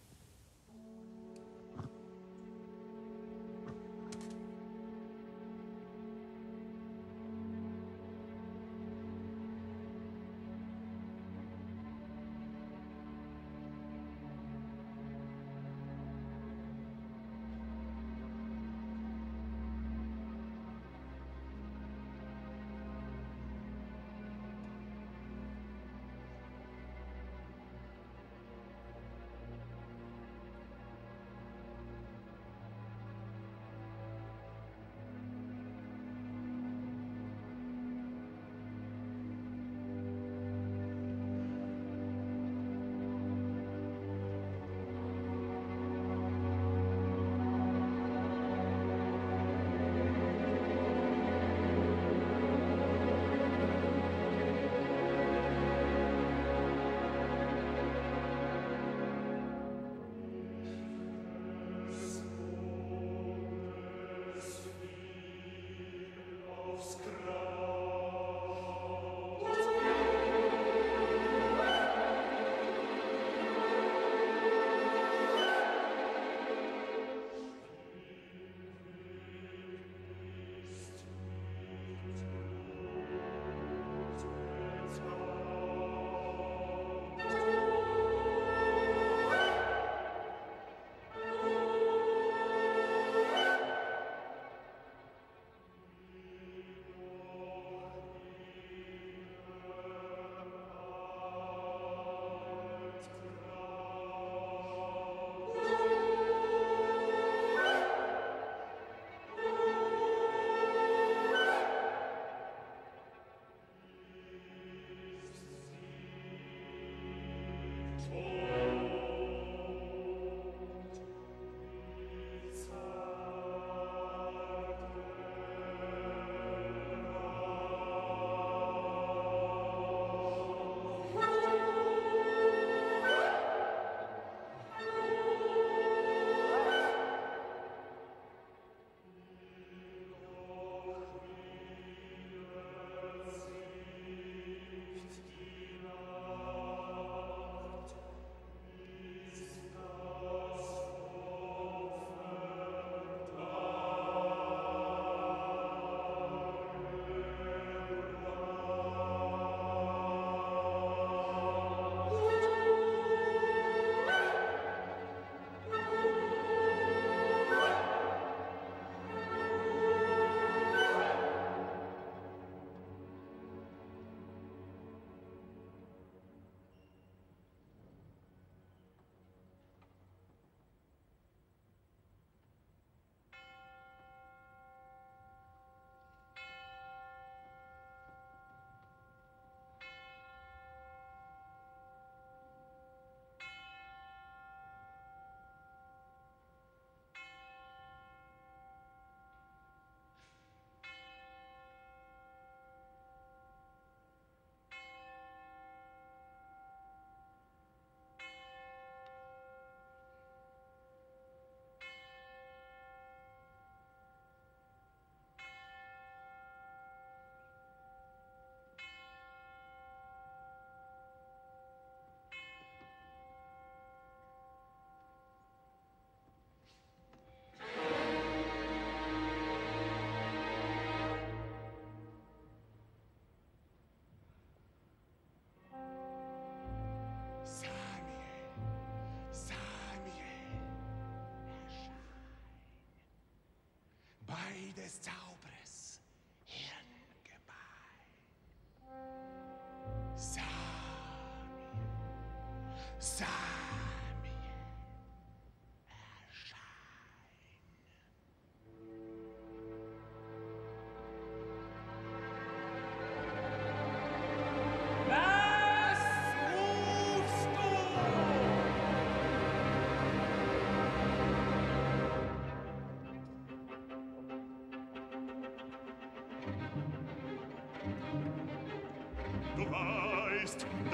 out.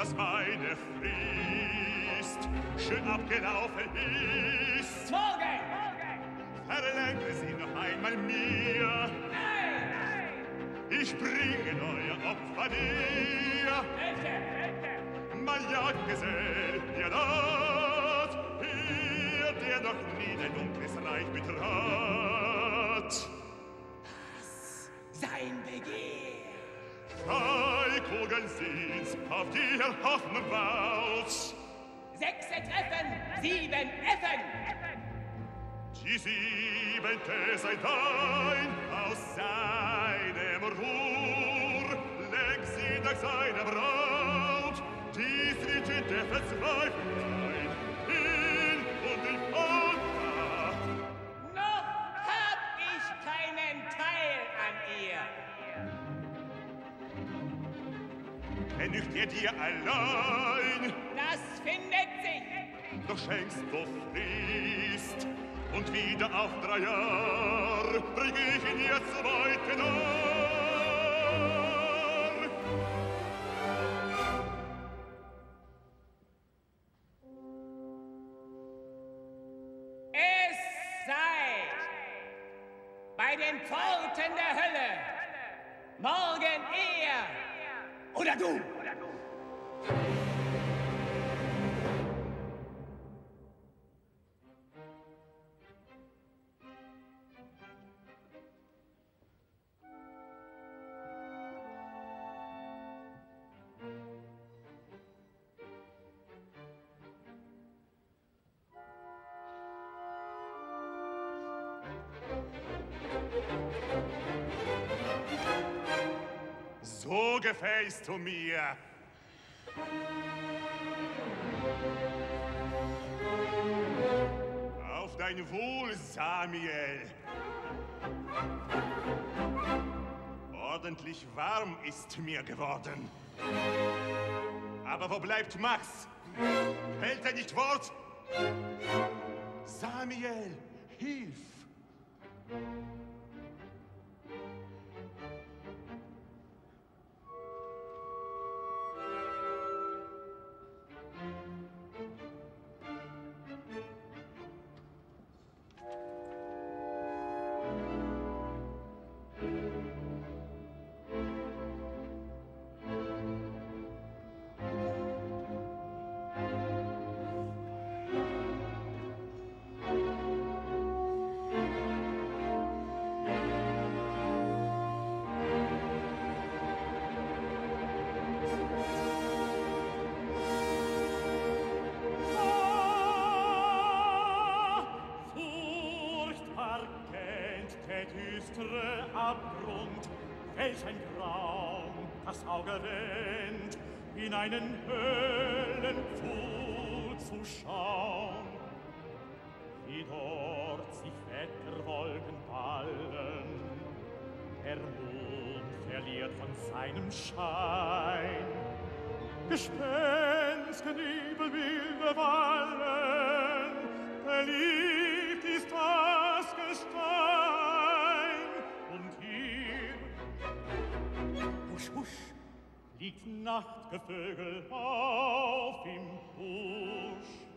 Dass meine Frist schön abgelaufen ist. Morgen! Verlange sie noch einmal mir. Ich bringe neue Opfer dir. Mein Jagdgesell, der dort, hier, der noch nie dein dunkles Reich betrat. Himmel sind's auf die Erhoffnung raus. Sechse Treffen, sieben Effen. Die siebente sei dein, aus seinem Ruhr. Leg sie nach seiner Braut, die Frigide verzweifelt. Genügt er dir allein, Das findet sich! doch schenkst du Frist. Und wieder auf drei Jahr bring ich ihn ihr zweiten Arm. Es sei bei den Pforten der Hölle morgen er oder du! Gefällst du mir. Auf dein Wohl, Samuel. Ordentlich warm ist mir geworden. Aber wo bleibt Max? Hält er nicht Wort? Samuel, hilf! im Schein. Gespensten wilde Wallen, verliebt ist das Gestein. Und hier, husch, husch, liegt Nachtgevögel auf im Busch.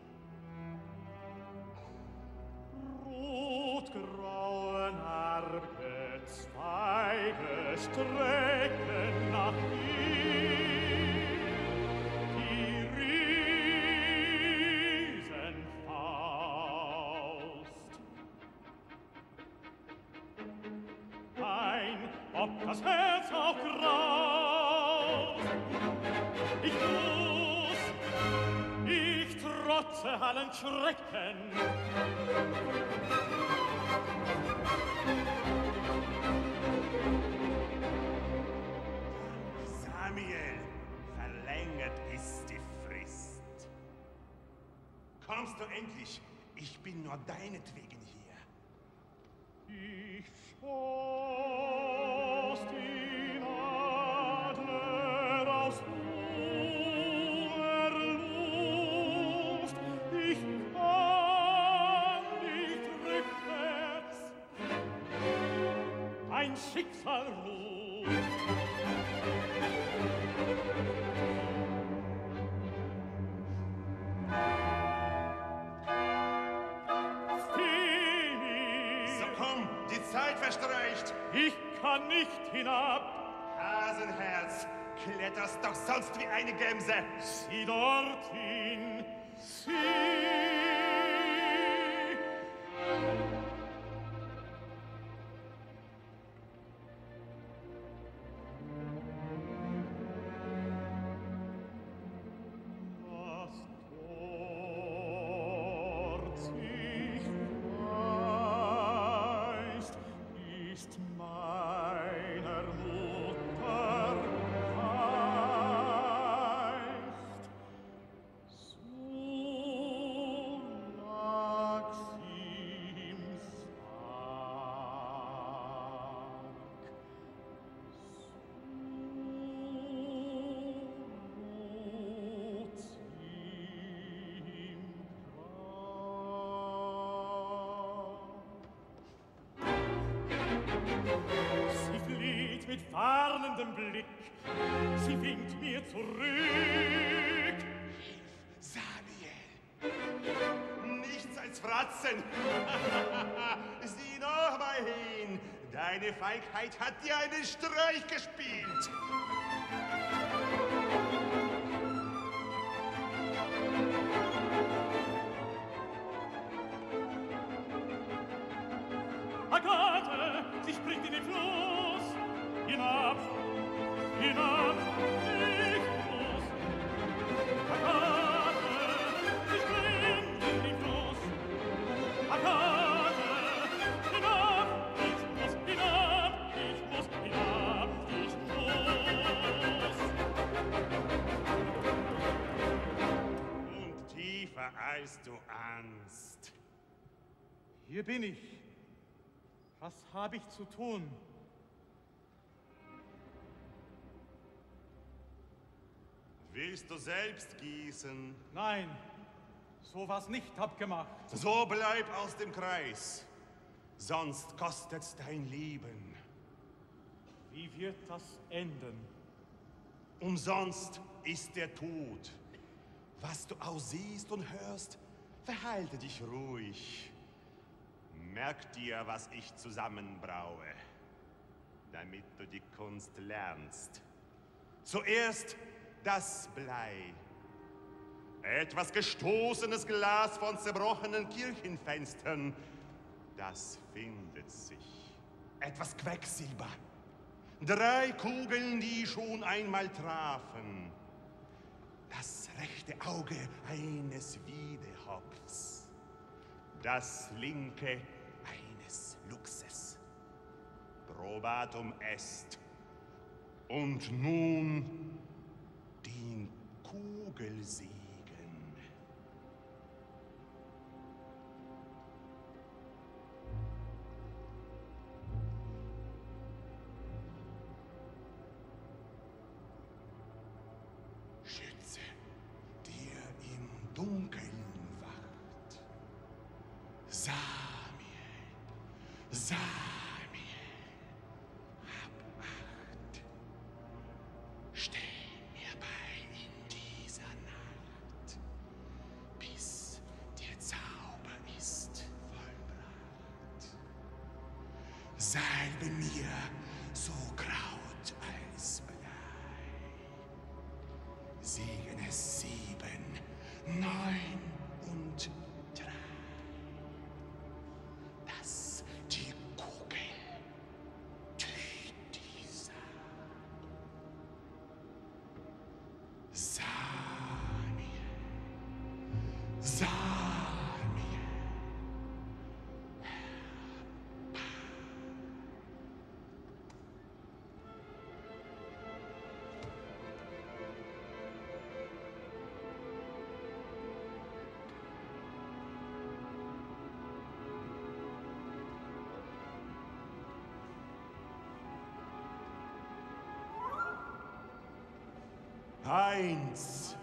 Das Herz auch graust. Ich muss, ich trotze allen Schrecken. Samuel, verlängert ist die Frist. Kommst du endlich? Ich bin nur deinetwegen hier. Ich schoss Schicksal ruft. So komm, die Zeit verstreicht. Ich kann nicht hinab. Hasenherz, kletterst doch sonst wie eine Gemse. Sieh dorthin, sieh. Mit warnendem Blick, sie winkt mir zurück. Samuel! Nichts als Fratzen! (laughs) Sieh noch mal hin! Deine Feigheit hat dir einen Streich gespielt! Hier bin ich. Was habe ich zu tun? Willst du selbst gießen? Nein, sowas nicht abgemacht. So bleib aus dem Kreis. Sonst kostet's dein Leben. Wie wird das enden? Umsonst ist der Tod. Was du aussiehst und hörst, verhalte dich ruhig. Merk dir, was ich zusammenbraue, damit du die Kunst lernst. Zuerst das Blei. Etwas gestoßenes Glas von zerbrochenen Kirchenfenstern. Das findet sich. Etwas Quecksilber. Drei Kugeln, die schon einmal trafen. Das rechte Auge eines Wiedehopfs. Das linke luxes. Probatum est. Und nun den Kugelsee. Salbe mir so Kraut als Blei. Segen es sieben, neun Eins.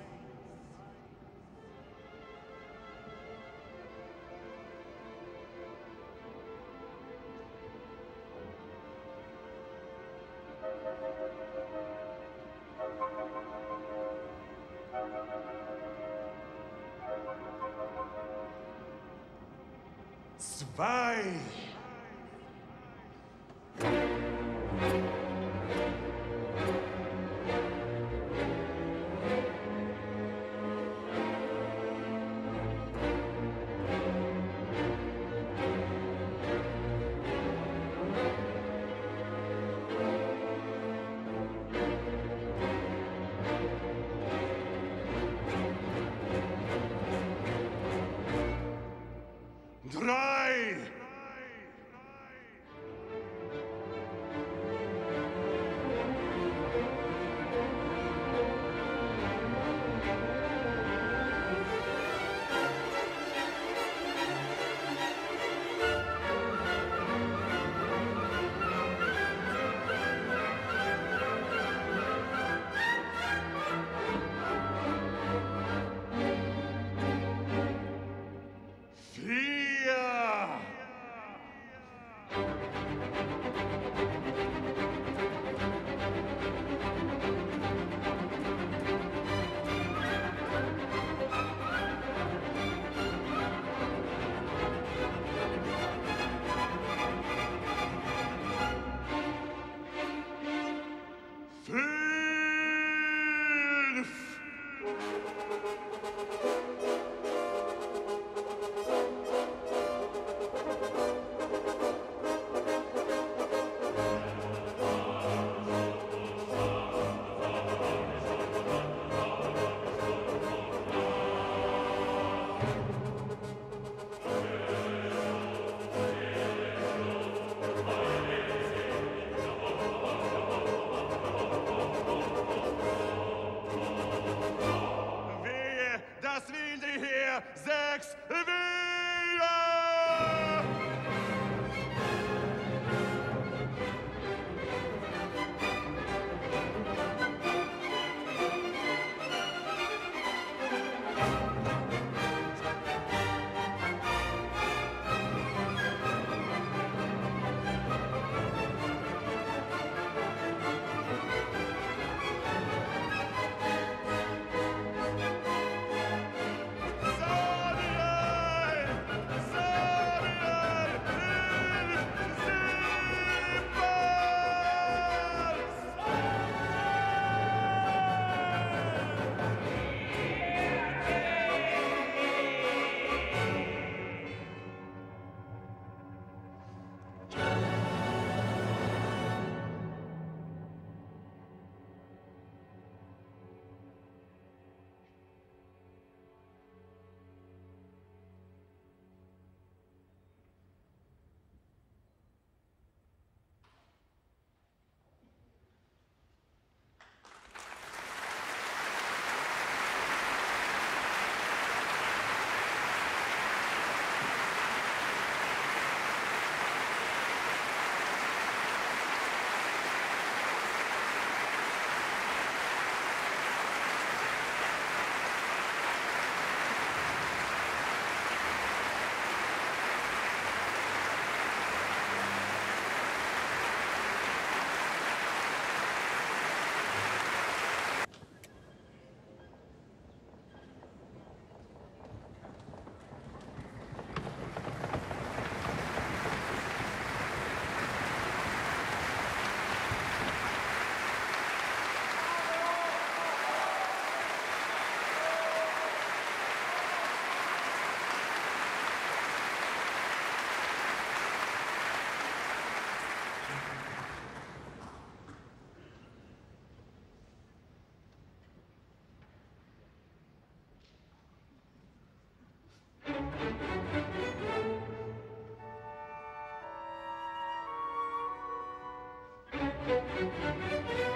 Zwei. Thank you.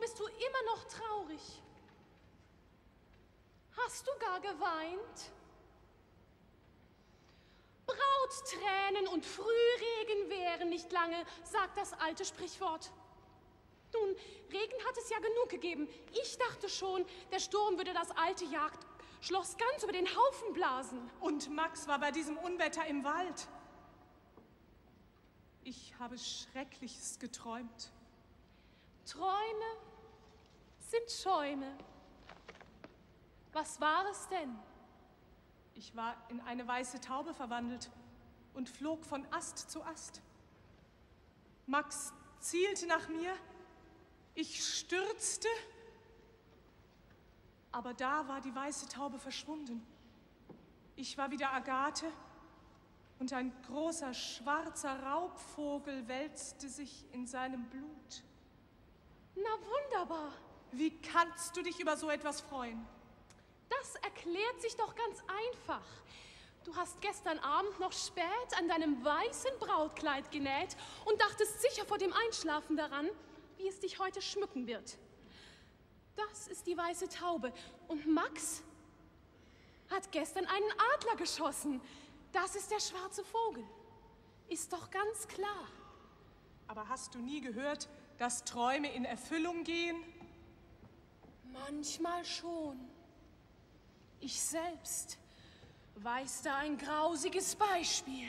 Bist du immer noch traurig? Hast du gar geweint? Brauttränen und Frühregen wären nicht lange, sagt das alte Sprichwort. Nun, Regen hat es ja genug gegeben. Ich dachte schon, der Sturm würde das alte Jagdschloss ganz über den Haufen blasen. Und Max war bei diesem Unwetter im Wald. Ich habe Schreckliches geträumt. Träume Schäume. Was war es denn? Ich war in eine weiße Taube verwandelt und flog von Ast zu Ast. Max zielte nach mir, ich stürzte, aber da war die weiße Taube verschwunden. Ich war wieder Agathe und ein großer schwarzer Raubvogel wälzte sich in seinem Blut. Na wunderbar. Wie kannst du dich über so etwas freuen? Das erklärt sich doch ganz einfach. Du hast gestern Abend noch spät an deinem weißen Brautkleid genäht und dachtest sicher vor dem Einschlafen daran, wie es dich heute schmücken wird. Das ist die weiße Taube. Und Max hat gestern einen Adler geschossen. Das ist der schwarze Vogel. Ist doch ganz klar. Aber hast du nie gehört, dass Träume in Erfüllung gehen? Manchmal schon. Ich selbst weiß da ein grausiges Beispiel.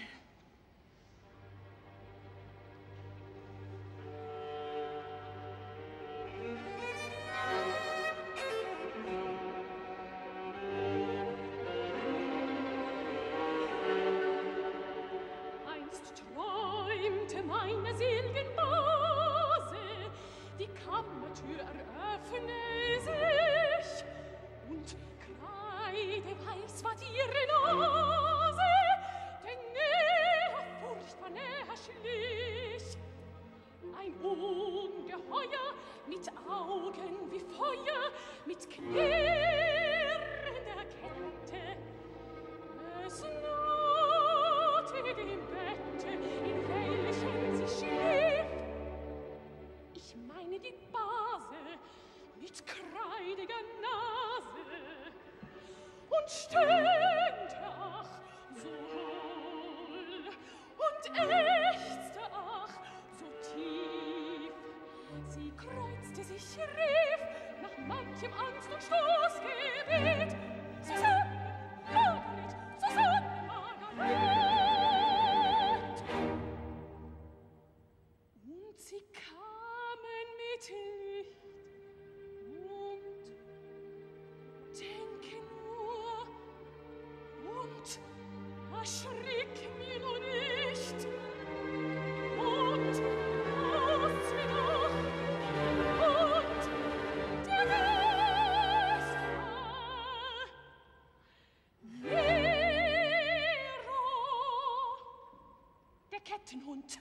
Kettenhund.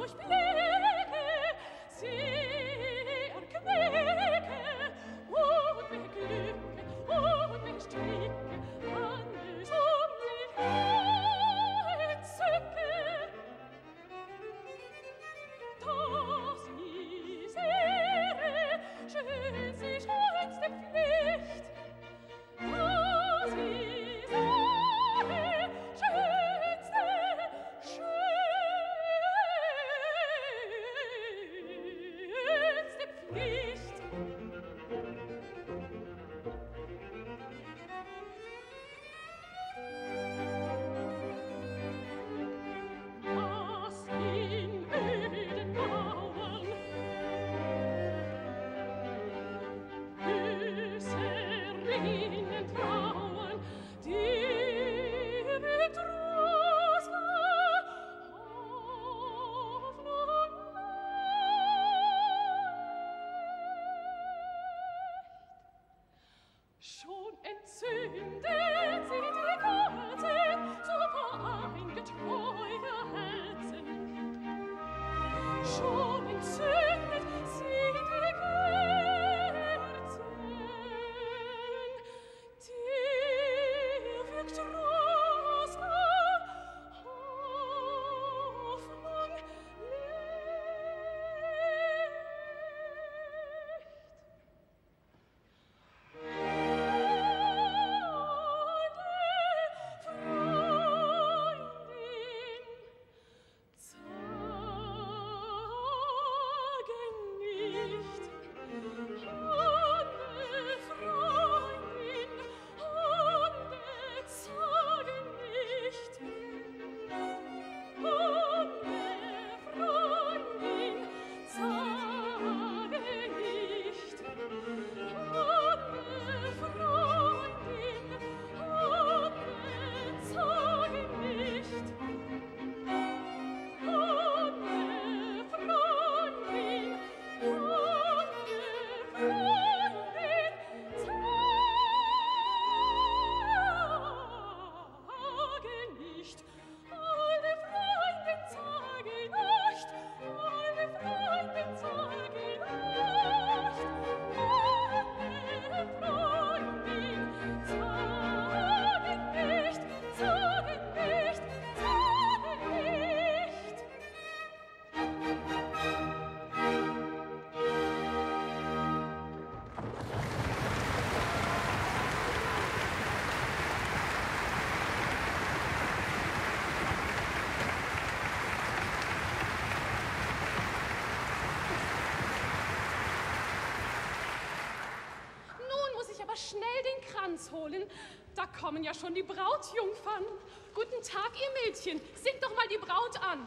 durch Blöd. Schon Kranz holen. Da kommen ja schon die Brautjungfern. Guten Tag, ihr Mädchen. Singt doch mal die Braut an.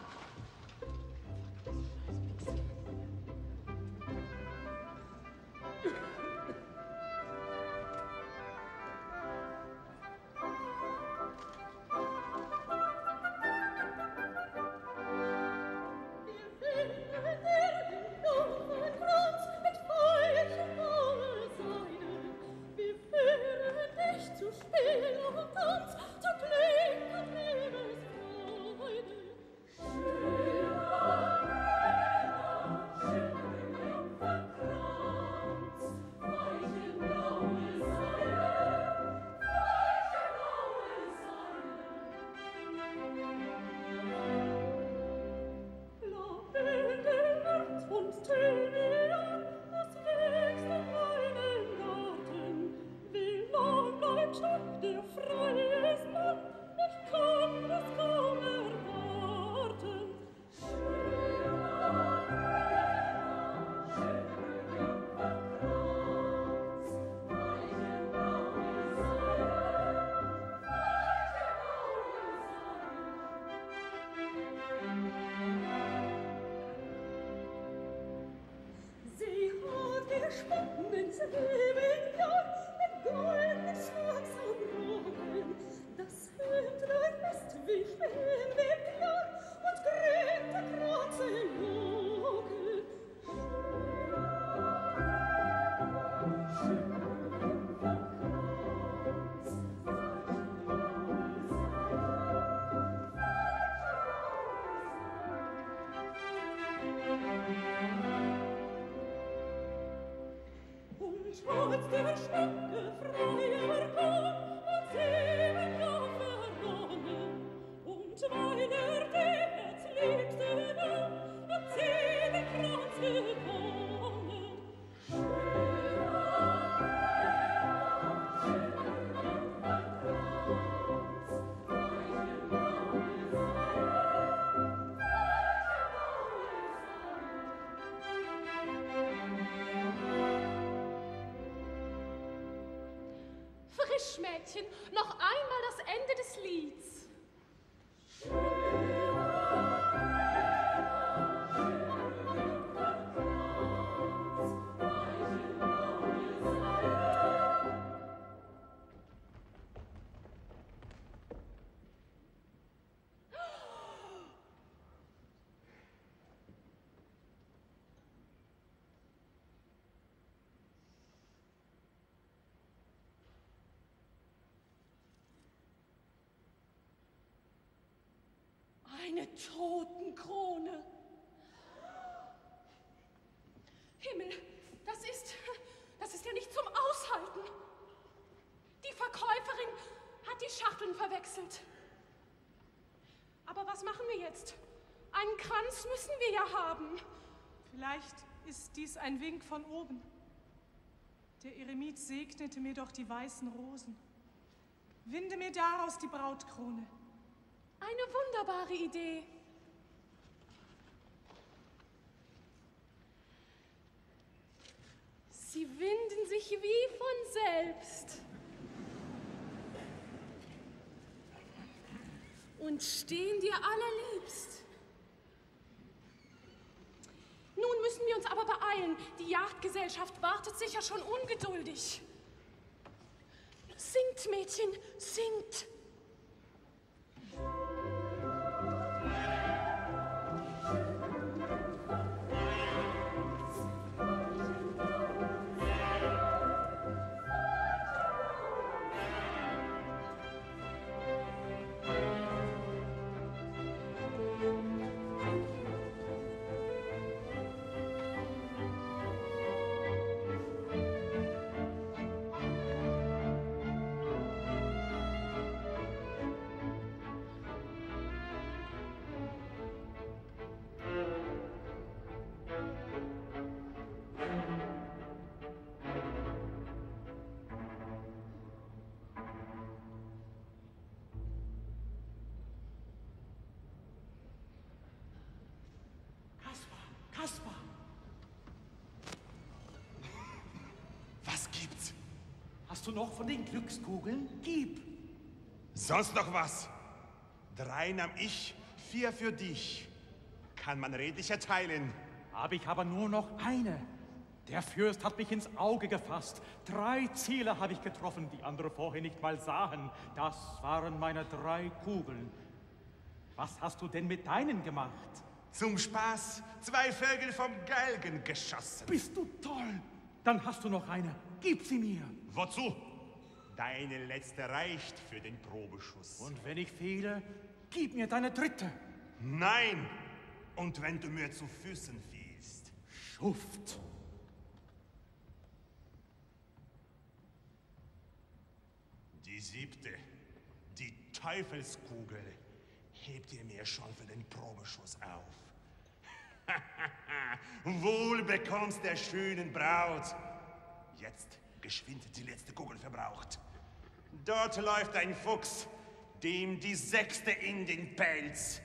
verschwunden sind. deiner Himmels liebste Mann, erzähl den Kranz Eine Totenkrone. Himmel, das ist, das ist ja nicht zum Aushalten. Die Verkäuferin hat die Schachteln verwechselt. Aber was machen wir jetzt? Einen Kranz müssen wir ja haben. Vielleicht ist dies ein Wink von oben. Der Eremit segnete mir doch die weißen Rosen. Winde mir daraus die Brautkrone. Eine wunderbare Idee. Sie winden sich wie von selbst. Und stehen dir allerliebst. Nun müssen wir uns aber beeilen. Die Jagdgesellschaft wartet sicher schon ungeduldig. Singt, Mädchen, singt. Noch von den Glückskugeln? Gib! Sonst noch was? Drei nahm ich, vier für dich. Kann man redlich erteilen. Habe ich aber nur noch eine. Der Fürst hat mich ins Auge gefasst. Drei Ziele habe ich getroffen, die andere vorher nicht mal sahen. Das waren meine drei Kugeln. Was hast du denn mit deinen gemacht? Zum Spaß zwei Vögel vom Galgen geschossen. Bist du toll? Dann hast du noch eine. Gib sie mir. Wozu? Deine letzte reicht für den Probeschuss. Und wenn ich fehle, gib mir deine dritte. Nein! Und wenn du mir zu Füßen fielst. Schuft! Die siebte, die Teufelskugel, hebt ihr mir schon für den Probeschuss auf. (laughs) Wohl bekommst der schönen Braut. Jetzt geschwind die letzte Kugel verbraucht. Dort läuft ein Fuchs, dem die sechste in den Pelz.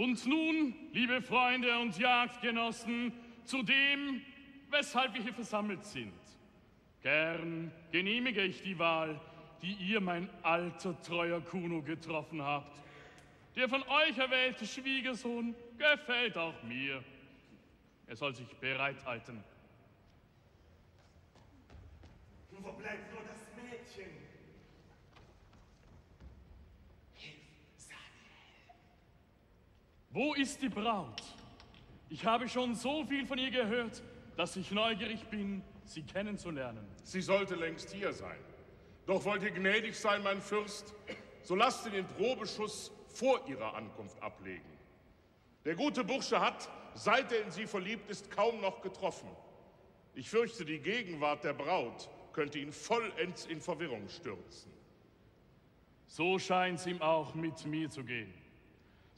Und nun, liebe Freunde und Jagdgenossen, zu dem, weshalb wir hier versammelt sind. Gern genehmige ich die Wahl, die ihr, mein alter, treuer Kuno, getroffen habt. Der von euch erwählte Schwiegersohn gefällt auch mir. Er soll sich bereithalten. Wo bleibt nur das Mädchen? Wo ist die Braut? Ich habe schon so viel von ihr gehört, dass ich neugierig bin, sie kennenzulernen. Sie sollte längst hier sein. Doch wollt ihr gnädig sein, mein Fürst, so lasst ihr den Probeschuss vor ihrer Ankunft ablegen. Der gute Bursche hat, seit er in sie verliebt ist, kaum noch getroffen. Ich fürchte, die Gegenwart der Braut könnte ihn vollends in Verwirrung stürzen. So scheint's ihm auch mit mir zu gehen.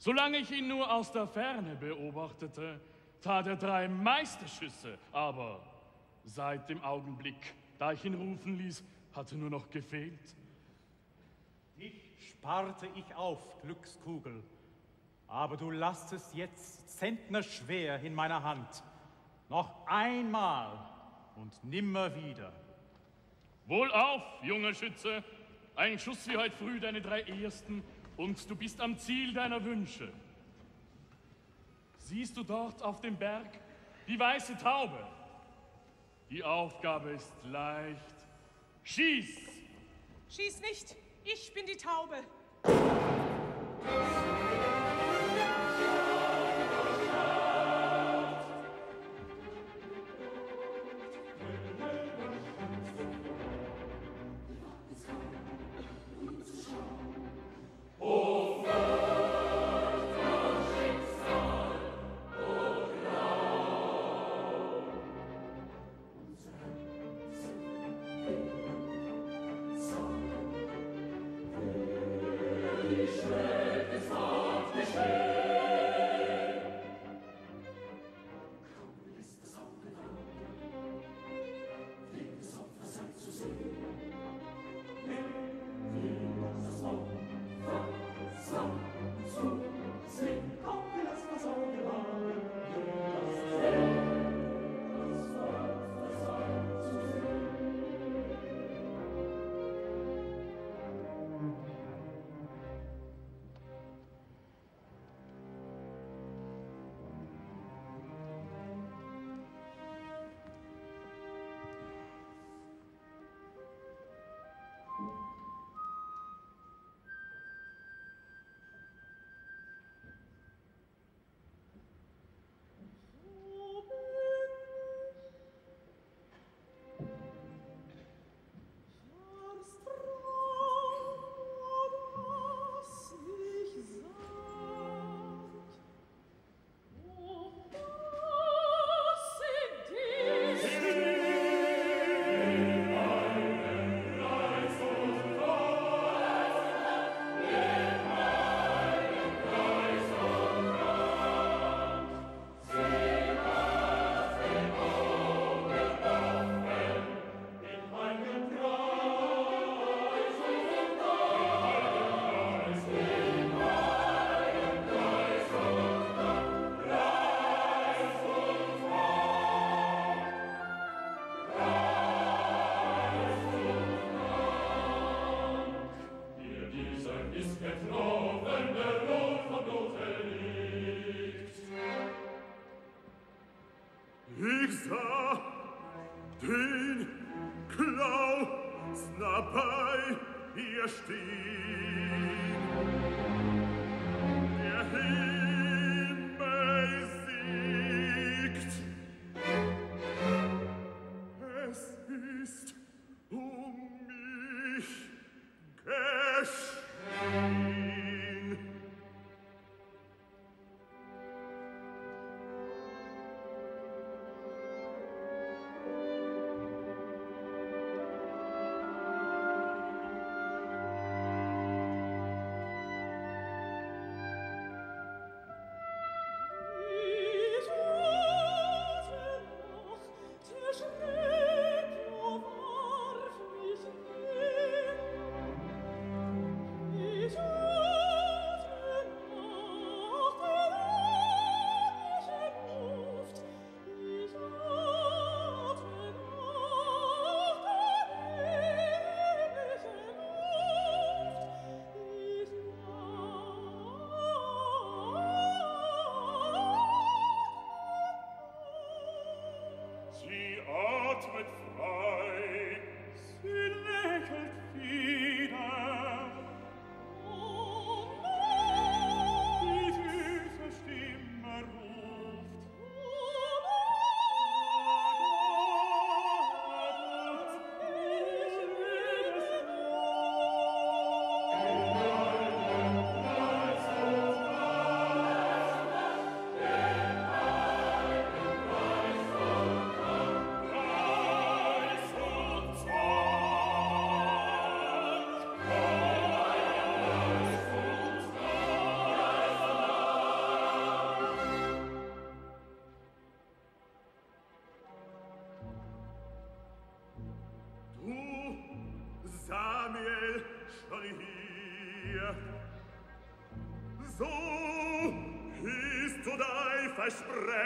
Solange ich ihn nur aus der Ferne beobachtete, tat er drei Meisterschüsse, aber seit dem Augenblick, da ich ihn rufen ließ, hatte nur noch gefehlt. Dich sparte ich auf, Glückskugel, aber du lastest jetzt zentnerschwer in meiner Hand. Noch einmal und nimmer wieder. Wohlauf, junger Schütze! Ein Schuss wie heute früh deine drei ersten und du bist am Ziel deiner Wünsche. Siehst du dort auf dem Berg die weiße Taube? Die Aufgabe ist leicht. Schieß! Schieß nicht! Ich bin die Taube!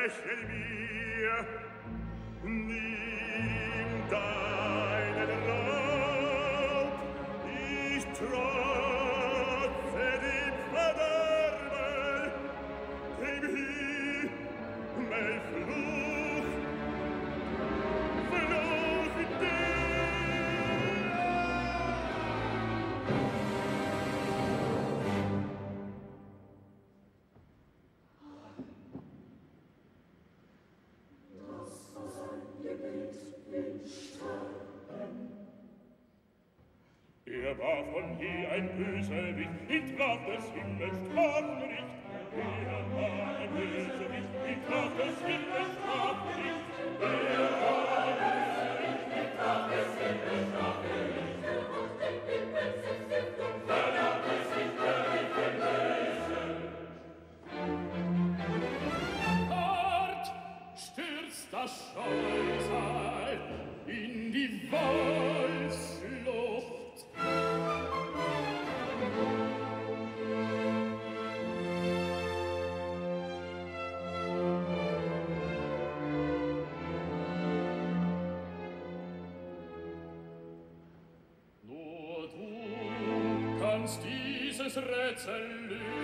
Yes, yes. von je ein Bösewicht in Grab des Himmels rätsel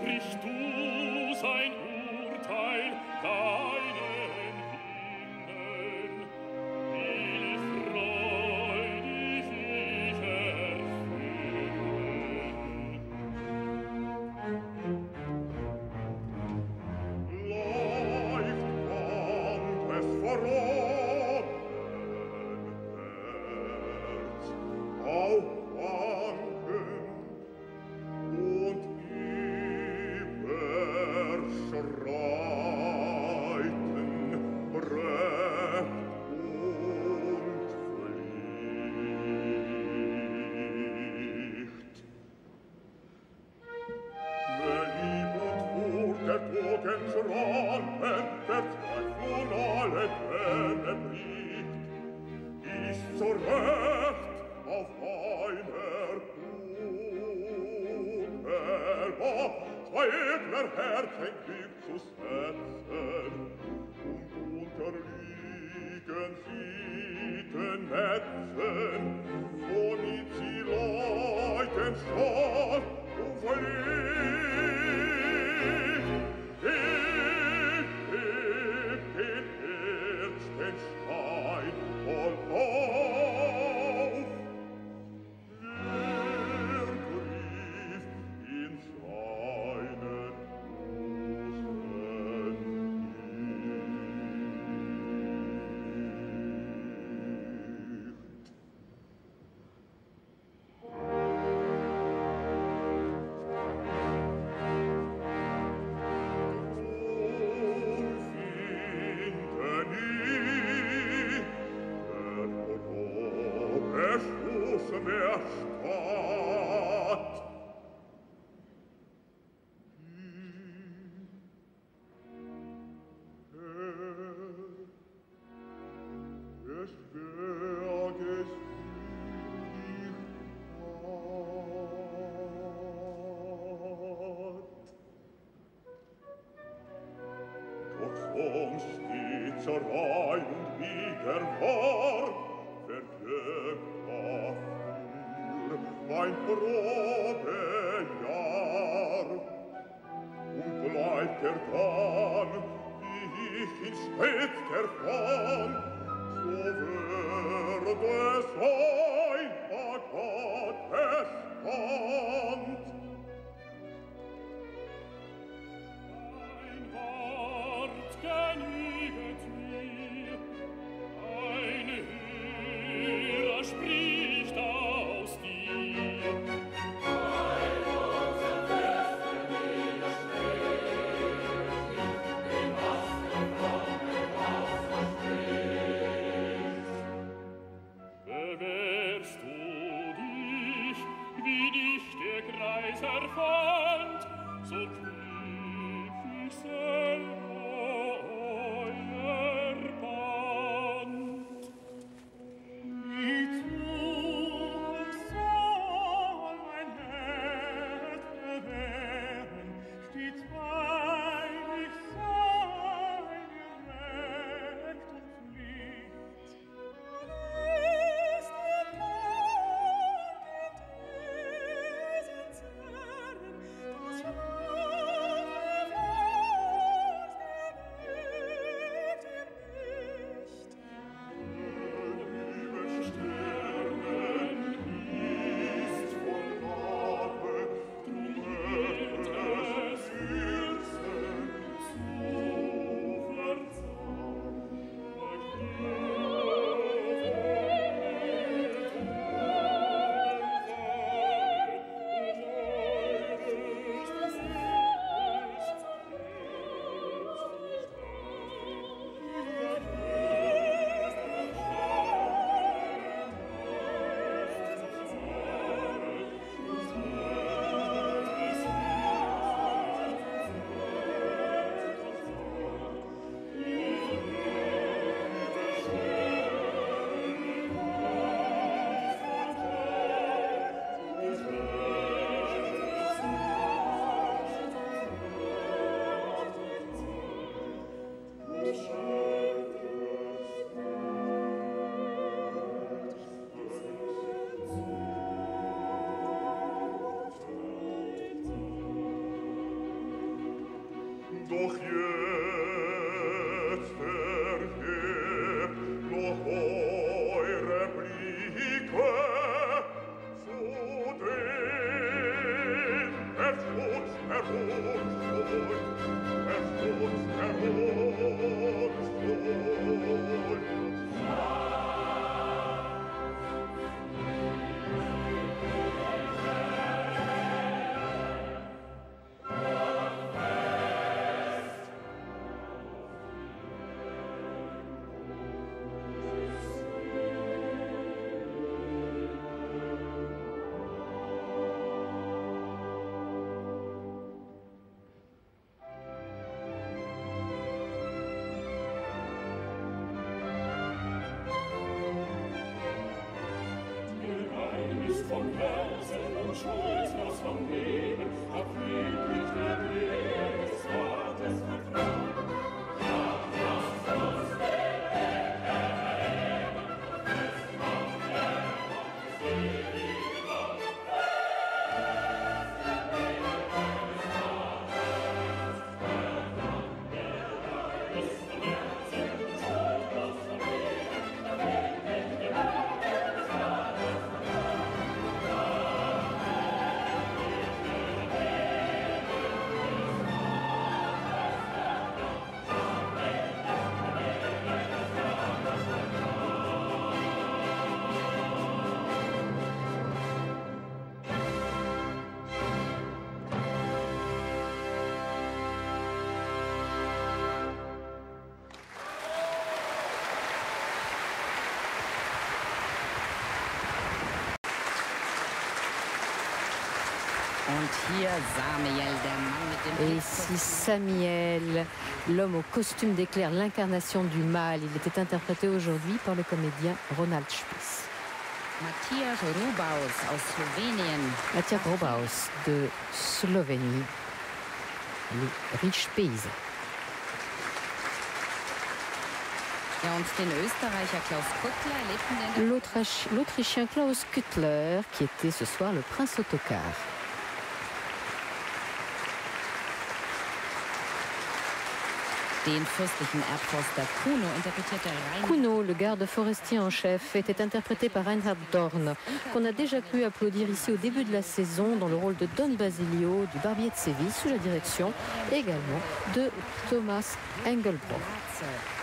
Cristo. Herrscherei und Wiegerwort, Et ici Samuel, l'homme au costume d'éclair, l'incarnation du mal. Il était interprété aujourd'hui par le comédien Ronald Spitz. Matthias Robaus de Slovénie, le riche paysan. L'Autrichien Klaus Kuttler, qui était ce soir le prince autocar. Kuno le garde forestier en chef, était interprété par Reinhard Dorn, qu'on a déjà pu applaudir ici au début de la saison dans le rôle de Don Basilio, du barbier de Séville, sous la direction également de Thomas Engelbrock.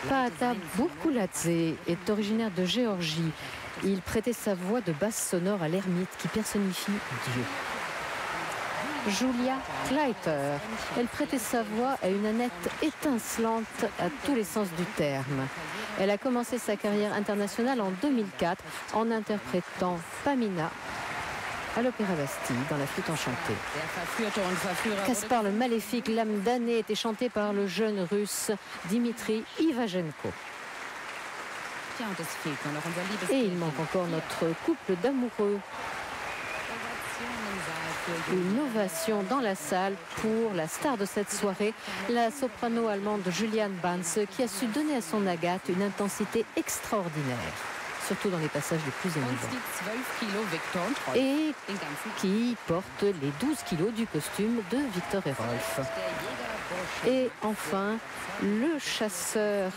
Paata Burkuladze est originaire de Géorgie. Il prêtait sa voix de basse sonore à l'ermite qui personnifie Dieu. Julia Kleiter. Elle prêtait sa voix à une Annette étincelante à tous les sens du terme. Elle a commencé sa carrière internationale en 2004 en interprétant Pamina à l'Opéra Bastille dans la flûte enchantée. Caspar le maléfique, l'âme damnée, était chanté par le jeune russe Dimitri Ivagenko. Et il manque encore notre couple d'amoureux. Une ovation dans la salle pour la star de cette soirée, la soprano allemande Juliane Banz, qui a su donner à son Agathe une intensité extraordinaire, surtout dans les passages les plus émouvants. die 12 Kilo Victor und Rolf Et qui porte les 12 kilos du costume de Victor et Rolf. Et enfin, le chasseur,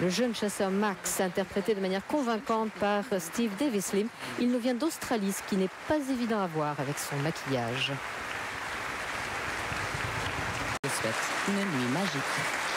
le jeune chasseur Max, interprété de manière convaincante par Steve Davislim. Il nous vient d'Australie, ce qui n'est pas évident à voir avec son maquillage. souhaite une nuit magique.